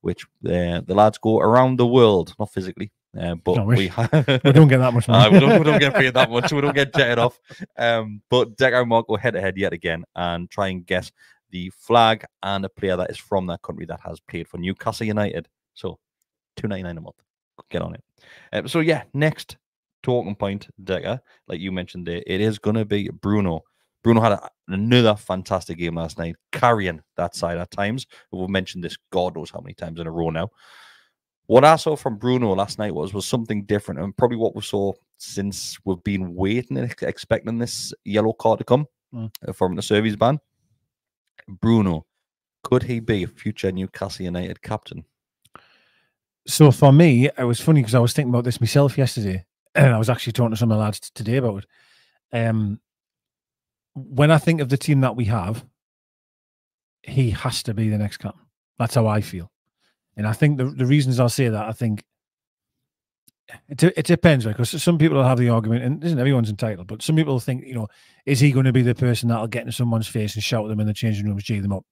which uh, the lads go around the world, not physically, uh, but we. We don't get that much money. Uh, we, don't, we don't get paid that much. We don't get jetted off. Um, but Decker and Mark go head to head yet again and try and guess the flag and a player that is from that country that has played for Newcastle United. So two ninety nine a month. Get on it. Um, so yeah, next talking point, Decker, like you mentioned there, it is going to be Bruno. Bruno had a, another fantastic game last night, carrying that side at times. We've mentioned this God knows how many times in a row now. What I saw from Bruno last night was was something different, and probably what we saw since we've been waiting and expecting this yellow card to come Mm. uh, from the service ban. Bruno, could he be a future Newcastle United captain? So for me, it was funny because I was thinking about this myself yesterday, and I was actually talking to some of the lads today about it. Um, when I think of the team that we have, he has to be the next captain. That's how I feel, and I think the the reasons I'll say that I think it it depends, right? Because some people will have the argument, and isn't everyone's entitled, but some people think, you know, is he going to be the person that'll get in someone's face and shout at them in the changing rooms, G them up?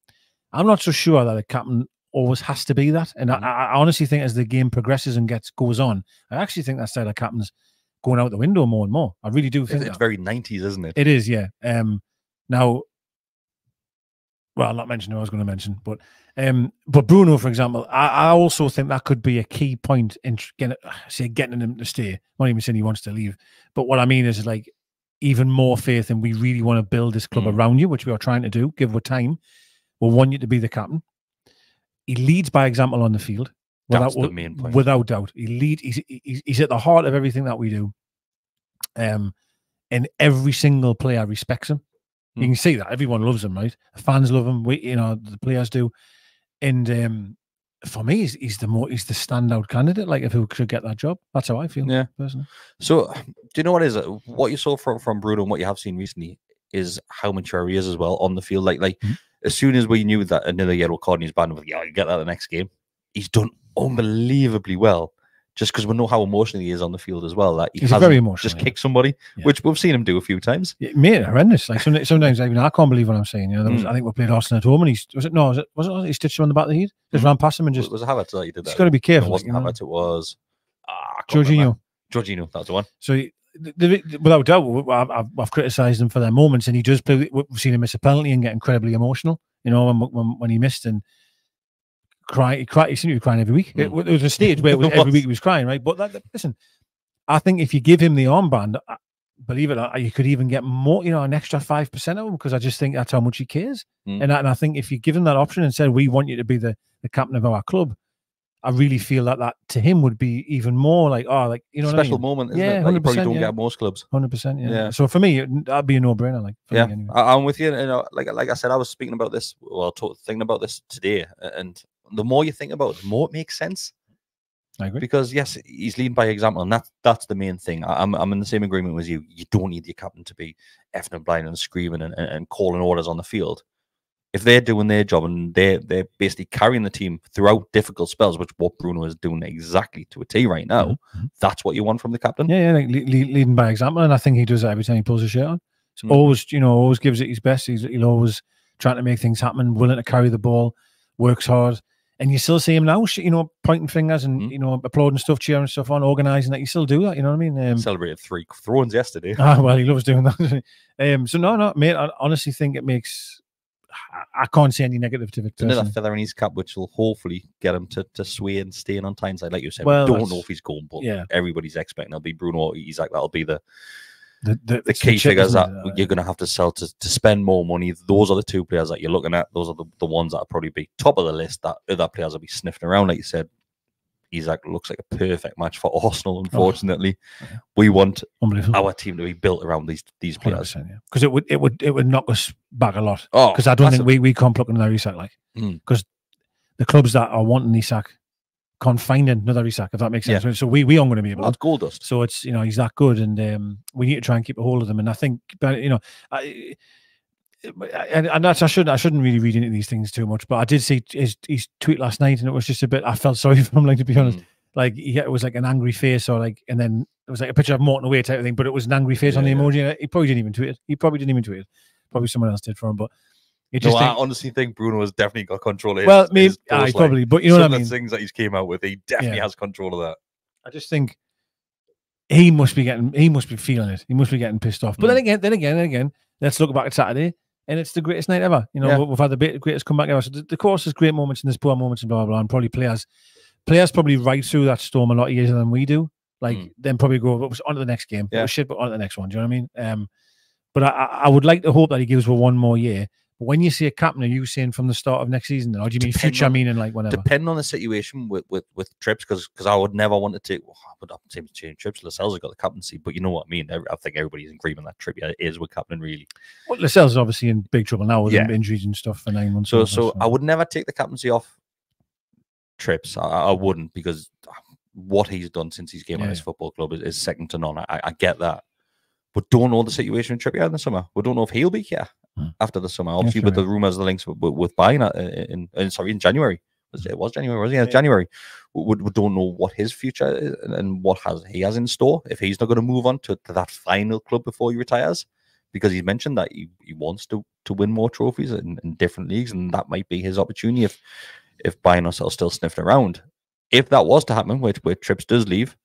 I'm not so sure that a captain always has to be that. And Mhm. I, I honestly think as the game progresses and gets goes on, I actually think that style of captain's going out the window more and more. I really do It's, think it's that. very nineties, isn't it? It is, yeah. Um, now, well, I'll not mention who I was going to mention, but um, but Bruno, for example, I, I also think that could be a key point in getting, say, getting him to stay. I'm not even saying he wants to leave, but what I mean is like even more faith, and we really want to build this club Mm. around you, which we are trying to do. Give it time. We want you to be the captain. He leads by example on the field. That's the without- main point. Without doubt, he lead. He's, he's he's at the heart of everything that we do. Um, and every single player respects him. You Mm. can see that everyone loves him, right? Fans love him. We, you know, the players do. And um, for me, he's, he's the more he's the standout candidate. Like if he could get that job, that's how I feel. Yeah. personally. So, do you know what is it? What you saw from from Bruno and what you have seen recently is how mature he is as well on the field. Like, like Mhm. as soon as we knew that another yellow card in his band, yeah, you get that the next game. He's done unbelievably well, just because we know how emotional he is on the field as well. That he He's very emotional, just yeah. kicked somebody, Yeah. which we've seen him do a few times. Yeah, mate, horrendous. Like some, sometimes even I can't believe what I'm saying. You know, there was, Mm. I think we played Arsenal at home, and he's was it no, was it was it he stitched him on the back of the head, just Mhm. ran past him and Just, just. was it Havertz that he did He's that? got to be No, careful. it like, wasn't you know. Havertz. It was ah, I. Jorginho. Jorginho, that's the one. So he- the, the, without doubt, I've, I've, I've criticised him for their moments, and he does play. We've seen him miss a penalty and get incredibly emotional. You know, when when, when he missed and cry, he cried. He seemed to be crying every week. It, Mm. there was a stage where was, every week he was crying, right? But that, that- listen, I think if you give him the armband, uh, believe it, or not, you could even get more, you know, an extra five percent of him because I just think that's how much he cares. Mm. And, I, and I think if you give him that option and said, "We want you to be the the captain of our club," I really feel that that to him would be even more like, oh, like you know, what I Special mean? moment, isn't Yeah, it? That you probably don't yeah. get most clubs. Hundred percent, yeah. Yeah. So for me, it- that'd be a no-brainer. Like, for yeah, me anyway. I, I'm with you. And uh, like like I said, I was speaking about this, well, to, thinking about this today, and the more you think about it, the more it makes sense. I agree. Because yes, he's leading by example, and that's that's the main thing. I, I'm I'm in the same agreement with you. You don't need your captain to be effing and blind and screaming and, and, and calling orders on the field. If they're doing their job and they're they're basically carrying the team throughout difficult spells, which what Bruno is doing exactly to a T right now, Mhm. that's what you want from the captain. Yeah, yeah, like le- le- leading by example, and I think he does that every time he pulls his shirt on. So Mm. always, you know, always gives it his best. He's he'll always trying to make things happen, willing to carry the ball, works hard, and you still see him now, you know, pointing fingers and Mm. you know applauding stuff, cheering stuff on, organising that. You still do that, you know what I mean? Um, Celebrated three thrones yesterday. ah, well, he loves doing that. um, so no, no, mate, I honestly think it makes. I- I can't see any negative to it. Another feather in his cap, which will hopefully get him to, to sway and stay in on Tyneside. Like you said, Well, we don't know if he's going, but yeah. everybody's expecting it'll be Bruno or Isak. That'll be the the, the, the key figures that? Uh, you're going to have to sell to, to spend more money. Those are the two players that you're looking at. Those are the, the ones that will probably be top of the list. That other players will be sniffing around, like you said. Isak looks like a perfect match for Arsenal. Unfortunately, Oh, yeah. we want our team to be built around these these players. 100%, yeah. Because it would it would it would knock us back a lot. Oh, Because I don't think we, we can't pluck another Isak like Mm. because the clubs that are wanting Isak find another Isak if that makes Yeah. sense. So we we aren't going to be able. Well, that's gold dust. So it's you know he's that good, and um, we need to try and keep a hold of them. And I think, but you know, I, and, and that's I shouldn't I shouldn't really read into these things too much. But I did see his his tweet last night, and it was just a bit. I felt sorry for him, like to be honest. Mm. Like he it was like an angry face, or like, and then it was like a picture of Morton away type of thing. But it was an angry face on the Yeah, yeah. emoji. He probably didn't even tweet it. He probably didn't even tweet it. Probably someone else did for him. But No, just I think- honestly think Bruno has definitely got control of his, well, maybe his aye, post, like, probably. But you know what I mean. the things that he's came out with, he definitely Yeah. has control of that. I just think he must be getting he must be feeling it. He must be getting pissed off. But then Mm. again, then again, then again, let's look back at Saturday. And it's the greatest night ever. You know, Yeah. we- we've had the bit- greatest comeback ever. So the, the course is great moments and there's poor moments and blah blah blah. And probably players, players probably ride through that storm a lot easier than we do. Like Mm. then probably go "Oh, on to the next game. Yeah. Shit, but on to the next one. Do you know what I mean? Um, but I, I I would like to hope that he gives us one more year. But when you see a captain, are you saying from the start of next season? Or do you mean Depending future? on- meaning like whenever? Depending on the situation with with, with trips, because because I would never want to take. Well, I would not say change trips. Lascelles has got the captaincy, but you know what I mean. I think everybody's in agreement that Trippier is with captain really. Well, Lascelles is obviously in big trouble now with Yeah. injuries and stuff for nine months. So and so I would never take the captaincy off trips. I, I wouldn't because what he's done since he's came Yeah, on his football club is, is second to none. I, I get that, but don't know the situation with Trippier in the summer. We don't know if he'll be here. After the summer. Obviously, true, with the rumors, the links with, with, with Bayern uh, in, in sorry in January. It, it was January? wasn't it? Yeah, Yeah. January. We, we- don't know what his future is and, and what has he has in store. If he's not going to move on to, to that final club before he retires, because he's mentioned that he, he wants to to win more trophies in, in different leagues, and that might be his opportunity if if Bayern or still sniffing around. If that was to happen, which where Trips does leave,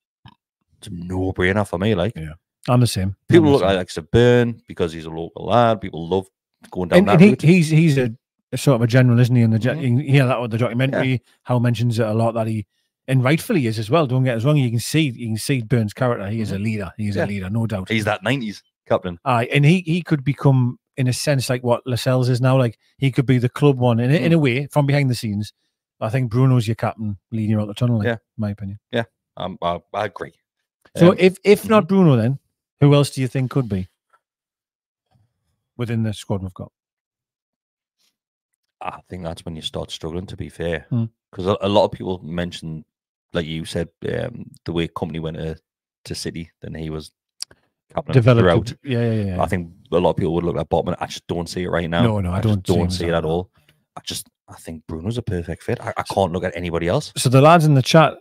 it's a no brainer for me. Like yeah, I'm the same. I'm people the look same. at Alex Burn because he's a local lad. People love going down and, that and he, route. he's he's a, a sort of a general, isn't he? In the mm Mhm. you hear that with the documentary, how mentions it a lot that he and rightfully is as well. Don't get us wrong. You can see you can see Burns' character. He is a leader. He is Yeah. a leader, no doubt. He's that '90s captain. Aye, and he he could become in a sense like what Lascelles is now. Like he could be the club one in a, in a way from behind the scenes. I think Bruno's your captain, leading you out the tunnel. Like, Yeah. in my opinion. Um, I, I agree. So Um, if if not Bruno, then who else do you think could be within the squad we've got? I think that's when you start struggling. To be fair, Hmm. because a, a lot of people mentioned, like you said, um, the way Kompany went to, to City, then he was Developed. throughout. Yeah, yeah, yeah. I think a lot of people would look at Botman. I just don't see it right now. No, no, I just don't see don't as see it at all. I just, I think Bruno's a perfect fit. I, I can't look at anybody else. so the lads in the chat,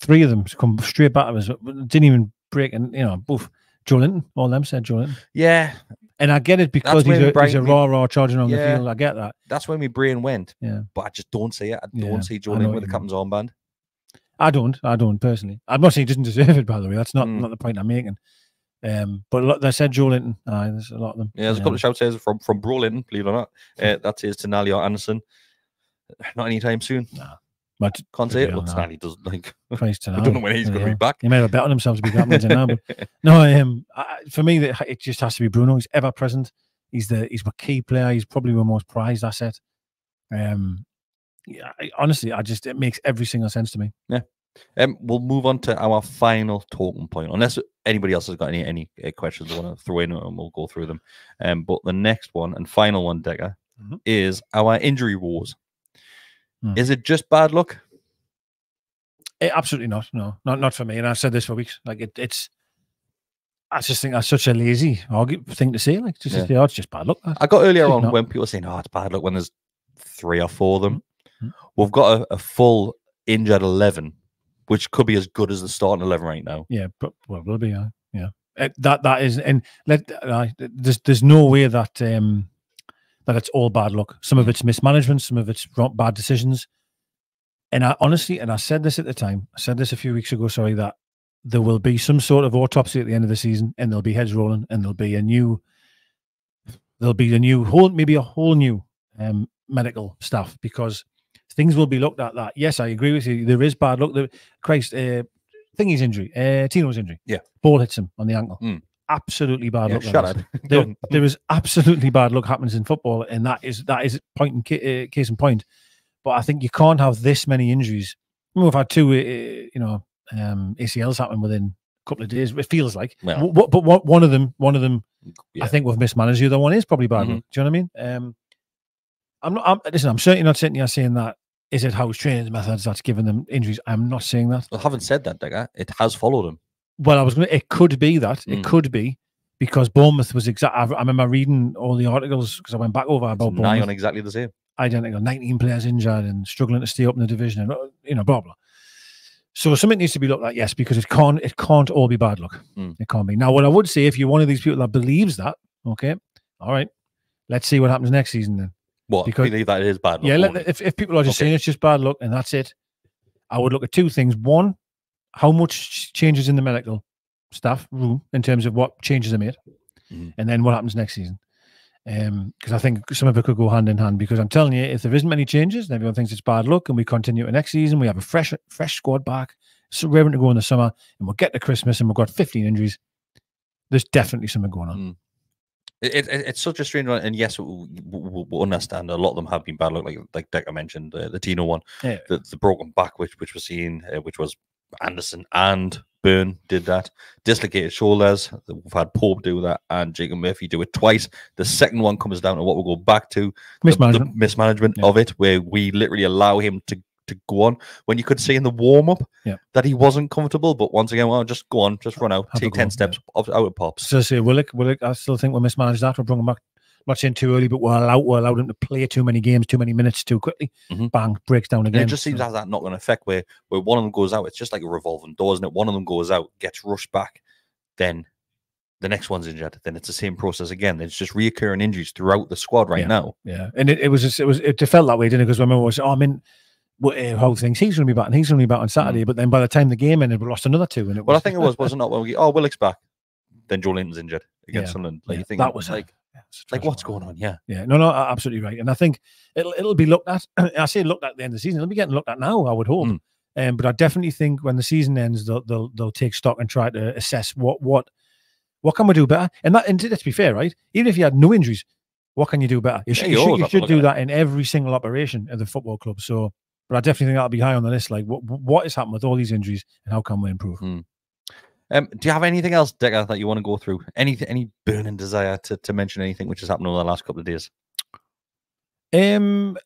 three of them come straight back of us, didn't even break, and you know, both Joelinton, all them said Joelinton, Yeah, and I get it because he's a, he's a raw, raw charging on Yeah. the field. I get that. that's when my brain went. Yeah. but I just don't see it. I don't see Joe know Lynn what with the captain's armband. I don't, I don't personally. I'm not saying he doesn't deserve it, by the way. That's not Mm. not the point I'm making. Um, but look, they said Joelinton. Aye, there's a lot of them. Yeah, there's a couple Um, of shouts here from from Brolin, believe it or not. Uh, that is to or Anderson. Not anytime soon. But Can't say it. Yeah, Looks no. Nally doesn't like. Christ, I don't know when he's going to be back. He may have bet on himself to be captain now, but no, um, I, for me, that- it just has to be Bruno. He's ever present. He's the he's my key player. He's probably my most prized asset. Um, yeah, I, honestly, I just it makes every single sense to me. Yeah. Um, we'll move on to our final talking point, unless anybody else has got any any uh, questions they want to throw in, and we'll go through them. Um, but the next one and final one, Decker, Mhm. is our injury wars. Hmm. Is it just bad luck? Eh, absolutely not. No, not not for me. And I've said this for weeks. Like it, it's. I just think that's such a lazy thing to say. Like just Yeah. say, oh, it's just bad luck. lad." I got earlier on not. when people were saying, "Oh, it's bad luck," when there's three or four of them. Mhm. We've got a, a full injured eleven, which could be as good as the starting eleven right now. Yeah, but well, will be. Yeah, yeah. Eh, that that is, and let uh, there's there's no way that um that it's all bad luck. Some of it's mismanagement, some of it's wrong, bad decisions. And I honestly, and I said this at the time, I said this a few weeks ago. Sorry, that there will be some sort of autopsy at the end of the season, and there'll be heads rolling, and there'll be a new, there'll be a new whole, maybe a whole new um, medical staff because things will be looked at. That yes, I agree with you. There is bad luck. There, Christ, uh, thingy's injury, uh, Tino's injury. Yeah. ball hits him on the ankle. Mm. Absolutely bad Yeah, luck. shut it. There, there is absolutely bad luck happens in football, and that is that is point in ca- uh, case in point. But I think you can't have this many injuries. I mean, we've had two, uh, you know, um, ACLs happen within a couple of days. It feels like, Yeah. W- but one one of them, one of them, Yeah. I think we've mismanaged. The other one is probably bad Mhm. Do you know what I mean? Um, I'm not. I'm, listen, I'm certainly not sitting here saying that. Is it Howe's training methods that's giving them injuries? I'm not saying that. Well, having said that, Digger, it has followed him. Well, I was going to, it could be that. Mm. It could be because Bournemouth was exact. I, I remember reading all the articles because I went back over about It's Bournemouth. on exactly the same. Identical, 19 players injured and struggling to stay up in the division and, you know, blah, blah. So something needs to be looked at, yes, because it can't, it can't all be bad luck. Mm. It can't be. Now, what I would say, if you're one of these people that believes that, okay, all right, let's see what happens next season then. What? Because- believe that it is bad luck. yeah, let, if, if people are just Okay. saying it's just bad luck and that's it, I would look at two things. One, how much changes in the medical staff room in terms of what changes are made, Mhm. and then what happens next season. Because I think some of it could go hand in hand. Because I'm telling you, if there isn't many changes, and everyone thinks it's bad luck, and we continue to next season, we have a fresh, fresh squad back, so raring to go in the summer, and we'll get to Christmas, and we've got 15 injuries. There's definitely something going on. Mm. It, it, it's such a strange one, and yes, we, we, we understand a lot of them have been bad luck, like like Decker mentioned, uh, the Tino one, Yeah. the, the broken back, which which was seen, uh, which was Anderson and Byrne did that, dislocated shoulders. We've had Pope do that, and Jacob Murphy do it twice. The second one comes down to what we'll go back to the- Mismanagement. the, mismanagement Yeah. of it, where we literally allow him to to go on when you could see in the warm up Yeah. that he wasn't comfortable. But once again, well, just go on, just run out, Have take ten yeah. steps, out out it pops. So say Willock, Willock, I still think we'll mismanage that. We'll bring him back. Not saying too early, but we'll allow, we'll allow him to play too many games, too many minutes too quickly. Mhm. Bang, breaks down And again. it just seems as that not going to affect where where one of them goes out. It's just like a revolving door, isn't it? One of them goes out, gets rushed back, then the next one's injured. Then it's the same process again. It's just reoccurring injuries throughout the squad right Yeah. now. Yeah, and it, it was just, it was it felt that way, didn't it? Because when I was, oh, I mean, uh, how things he's going to be back and he's going to be back on Saturday, but then by the time the game ended, we lost another two. And it Well, I think it was, was it not when we oh Willock's back, then Joelinton's injured against Yeah. Sunderland. Like Yeah, you think that was like like what's going on? Yeah, Yeah, no, no, absolutely right. And I think it'll it'll be looked at. I say looked at the end of the season. It'll be getting looked at now. I would hope. Mm. Um, but I definitely think when the season ends, they'll they'll they'll take stock and try to assess what what what can we do better. And that and let's be fair, right? Even if you had no injuries, what can you do better? You should, you you should, you should do that in every single operation of the football club. So, but I definitely think that'll be high on the list. Like, what what has happened with all these injuries, and how can we improve? Um, do you have anything else, Decker, that you want to go through? Any any burning desire to, to mention anything which has happened over the last couple of days? Um,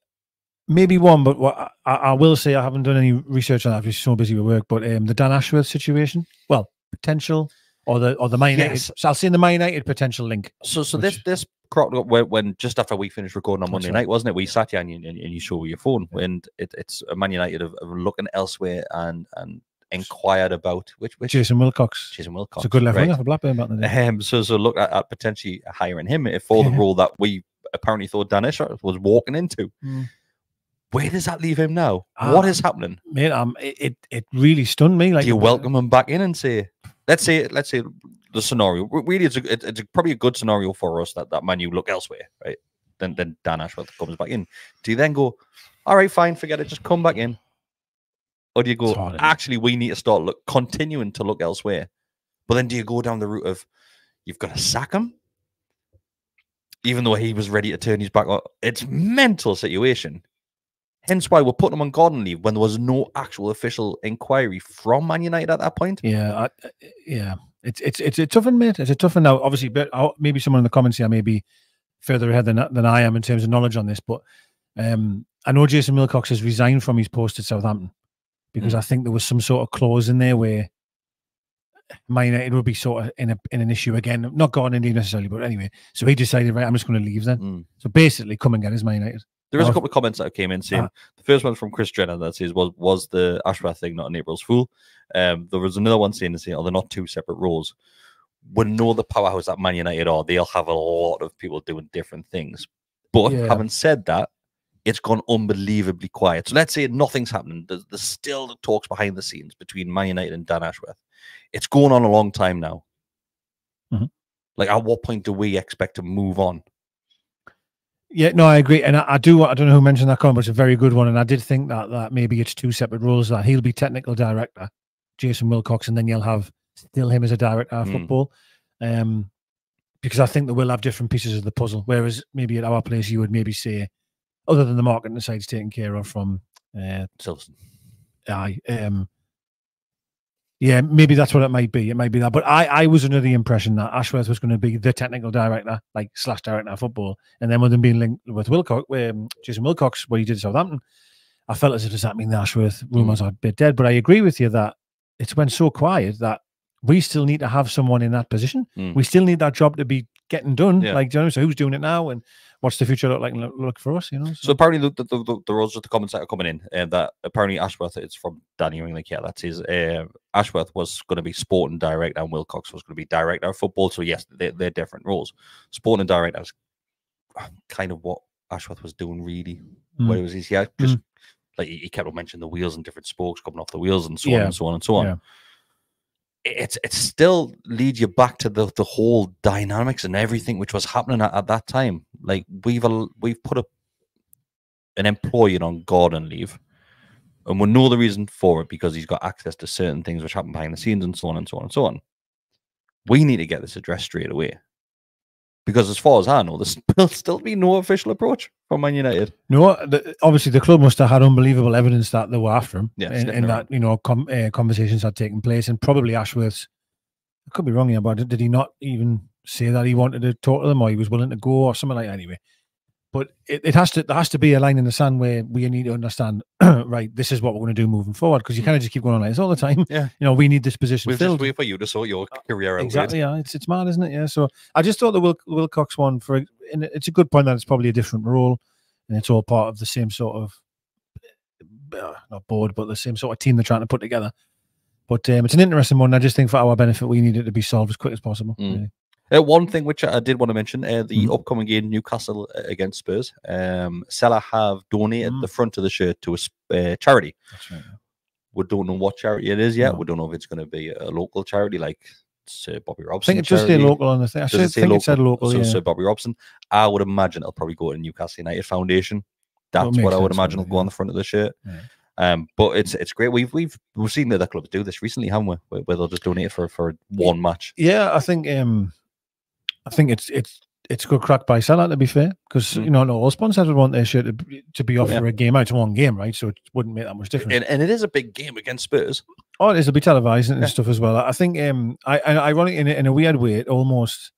maybe one, but what I, I will say, I haven't done any research on that. because so busy with work. But um, the Dan Ashworth situation, well, potential or the or the Man United. Yes. So I'll say the Man United potential link. So so Which- this this cropped up when, when just after we finished recording on Monday right. night, wasn't it? We sat here and you, and, you showed your phone, and it, it's a Man United of, of looking elsewhere and and inquired about which which Jason Wilcox. Jason Wilcox. It's a good level right. winger for Blackburn back in the day. Um, so so look at, at potentially hiring him if for the role that we apparently thought Dan was walking into. Mm. Where does that leave him now? what Ah, is happening? Mate, um, it, it it really stunned me. Like, Do you welcome him back in and say, let's say, let's say the scenario. Really, it's a, it- it's a, probably a good scenario for us that that man you look elsewhere, right? Then then Dan Ashworth comes back in. Do you then go, all right, fine, forget it, just come back in, or do you go, hard, actually, we need to start look continuing to look elsewhere? But then do you go down the route of you've got to sack him, even though he was ready to turn his back on? It's mental situation. Hence why we're putting him on garden leave when there was no actual official inquiry from Man United at that point. Yeah, I, I- yeah. It's it's it's a tough one, mate. It's a tough one now. Obviously, but I'll- maybe someone in the comments here may be further ahead than than I am in terms of knowledge on this. But um, I know Jason Wilcox has resigned from his post at Southampton because I think there was some sort of clause in there where Man United would be sort of in a in an issue again. Not going India necessarily, but anyway. So he decided, right, I'm just going to leave then. Mm. So basically, come and get his Man United. There is a couple of comments that came in saying Ah. the first one from Chris Jenner that says was was the Ashworth thing not an April's fool. Um, there was another one saying, saying they're not two separate roles. We know the powerhouse that Man United are. They'll have a lot of people doing different things. But Yeah. having said that, it's gone unbelievably quiet. So let's say nothing's happening. There's, there's still the talks behind the scenes between Man United and Dan Ashworth. It's going on a long time now. Mhm. Like, at what point do we expect to move on? Yeah, no, I agree, and I, I do. I don't know who mentioned that comment, but it's a very good one. And I did think that that maybe it's two separate roles. That he'll be technical director, Jason Wilcox, and then you'll have still him as a director of Mm. football. Um, because I think that we'll have different pieces of the puzzle. Whereas maybe at our place, you would maybe say, other than the marketing side's taken care of from uh, Silverstone. I um yeah, maybe that's what it might be. It might be that. But I, I was under the impression that Ashworth was going to be the technical director, like slash director of football. And then with him being linked with Wilcox, um, Jason Wilcox, what he did at Southampton, I felt as if does that mean the Ashworth rumours are a bit dead? But I agree with you that it's went so quiet that we still need to have someone in that position. Mm. We still need that job to be getting done. Yeah. Like, do you know, so who's doing it now and what's the future look like look, look for us, you know? So apparently the the, the, the roles of the comments that are coming in, and that apparently Ashworth it's from Danny Ringley. Yeah, that's his. Uh, Ashworth was going to be sporting director, and Wilcox was going to be director of football. So yes, they're, they're different roles. Sporting director is kind of what Ashworth was doing, really. Mm. What it was, yeah, just like he kept on mentioning the wheels and different spokes coming off the wheels and so on and so on and so on. Yeah. It- It's it still leads you back to the the whole dynamics and everything which was happening at, at that time. Like we've we've put a an employee on garden leave, and we know the reason for it because he's got access to certain things which happen behind the scenes and so on and so on and so on. We need to get this addressed straight away. Because as far as I know, there's will still be no official approach from Man United. No, the, obviously the club must have had unbelievable evidence that they were after him, Yeah, and, and that you know com- uh, conversations had taken place, and probably Ashworth's. I could be wrong here, but did he not even say that he wanted to talk to them, or he was willing to go, or something like that? Anyway, but it, it has to there has to be a line in the sand where we need to understand, right? This is what we're going to do moving forward, because you Mm. kind of just keep going on like this all the time. Yeah. you know, we need this position We'll just filled. wait for you to sort your career out. Exactly. Yeah, it's it's mad, isn't it? Yeah. So I just thought the Wil- Wilcox one for and it's a good point that it's probably a different role, and it's all part of the same sort of uh, not board, but the same sort of team they're trying to put together. But um, it's an interesting one. I just think for our benefit, we need it to be solved as quick as possible. Mm. really. Uh, one thing which I did want to mention: uh, the Mhm. upcoming game, Newcastle uh, against Spurs. Um, Sela have donated Mm. the front of the shirt to a uh, charity. That's right. We don't know what charity it is yet. No. We don't know if it's going to be a local charity like Sir Bobby Robson. I think it just charity. local on the thing. I should think it said local. So yeah. Sir Bobby Robson. I would imagine it'll probably go to Newcastle United Foundation. That's what I would imagine will go on the front of the shirt. Yeah. Um, but it's it's great. We've we've we've seen other clubs do this recently, haven't we? Where, they'll just donate it for for one match. Yeah, I think um, I think it's it's it's good crack by Sela to be fair, because Mm. you know, no, all sponsors would want their shirt to, be- to be off Yeah. for a game out. to one game, right? So it wouldn't make that much difference. And, and it is a big game against Spurs. Oh, it is. It'll be televised and Yeah. stuff as well. I think, um, I, I ironic in a, in a weird way, it almost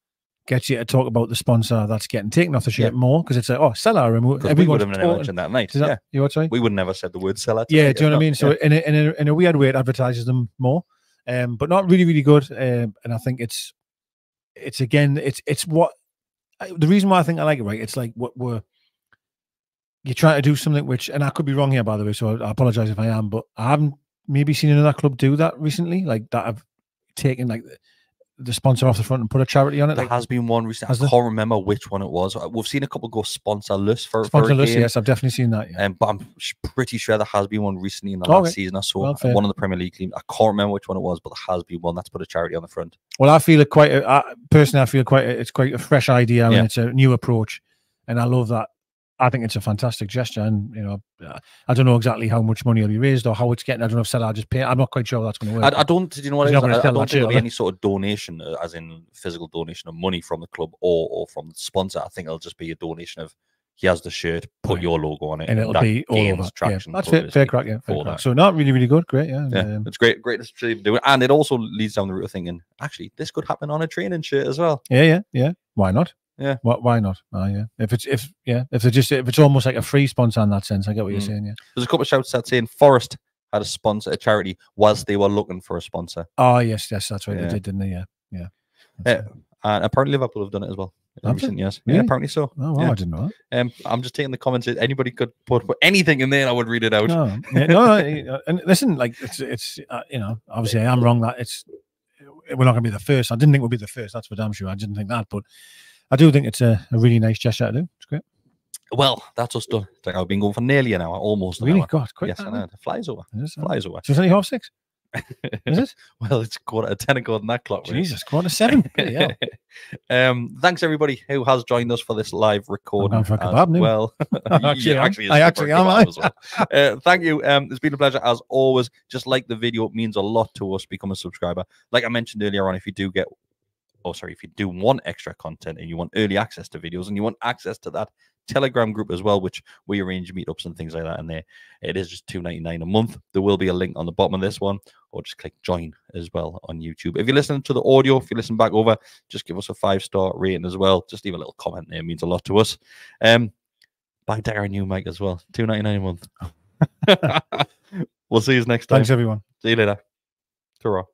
gets you to talk about the sponsor that's getting taken off the shirt Yeah. more because it's like, oh, Sela remote. We would have never mentioned that night. Is that yeah. you what sorry? We would never said the word Sela. Yeah, do you know what I mean? So in, a, in a in a weird way, it advertises them more, um, but not really, really good. Um, and I think it's it's again, it's it's what the reason why I think I like it. Right, it's like what we're you're trying to do something which, and I could be wrong here, by the way. So I, I apologize if I am, but I haven't maybe seen another club do that recently, like that. I've taken like the, sponsor off the front and put a charity on it. there Like, has been one recently. I there? can't remember which one it was. Uh, We've seen a couple go sponsorless for, for a list, game. yes, I've definitely seen that. Yeah. Um, but I'm pretty sure there has been one recently in the last season I saw Well, uh, one of the Premier League teams. I can't remember which one it was, but there has been one that's put a charity on the front. Well, I feel it quite. A, I, personally, I feel quite. A, it's quite a fresh idea Yeah. and it's a new approach, and I love that. I think it's a fantastic gesture, and you know, uh, I don't know exactly how much money will be raised or how it's getting. I don't know if Sela just pay. I'm not quite sure how that's going to work. I, I don't. Do you know what? He's it not gonna I, I don't think there'll be any sort of donation, uh, as in physical donation of money from the club or or from the sponsor. I think it'll just be a donation of. He has the shirt. Put Right. your logo on it, and it'll be all over. Yeah, that's fair, fair crack. Yeah, fair for crack. that. So not really, really good. Great. Yeah. Yeah, um, it's great, great to do it, and it also leads down the route of thinking, actually, this could happen on a training shirt as well. yeah, yeah, yeah. Why not? Yeah. Why, why not? Ah, yeah. If it's if yeah, if they're just if it's almost like a free sponsor in that sense, I get what you're Mm. saying. Yeah. There's a couple of shouts out saying Forest had a sponsor, a charity, whilst they were looking for a sponsor, Oh yes, yes, that's right. Yeah. They did, didn't they? Yeah. Yeah. That's right. and apparently Liverpool have done it as well in Have they? recent years. Yeah, Really? apparently so. Oh, wow, yeah. I didn't know that. Um, I'm just taking the comments. Anybody could put, put anything in there, and I would read it out. No, yeah, no, no, uh, and listen, like it's it's uh, you know, obviously I am wrong that it's we're not going to be the first. I didn't think we'd be the first. That's for damn sure. I didn't think that, but I do think it's a, a really nice gesture to do. It's great. Well, that's us done. I've been going for nearly an hour, almost Really, hour. God, quick. Yes, I know. It flies over. It is, Flies over. So it's only half six. Is it? well, it's quarter to ten according to that clock. mate. Jesus, quarter to seven. Um, thanks everybody who has joined us for this live recording. going for a kebab now. Well, Actually, actually, I actually am, I? well. Uh, thank you. Um, it's been a pleasure as always. Just like the video, it means a lot to us. Become a subscriber. Like I mentioned earlier on, if you do get oh sorry, if you do want extra content and you want early access to videos and you want access to that Telegram group as well, which we arrange meetups and things like that in there. It is just two ninety nine a month. There will be a link on the bottom of this one, or just click join as well on YouTube. If you're listening to the audio, if you listen back over, just give us a five star rating as well. Just leave a little comment there; it means a lot to us. Um, buy Darren new mic as well, two ninety nine a month. we'll see you next time. Thanks, everyone. See you later. Ta-ra.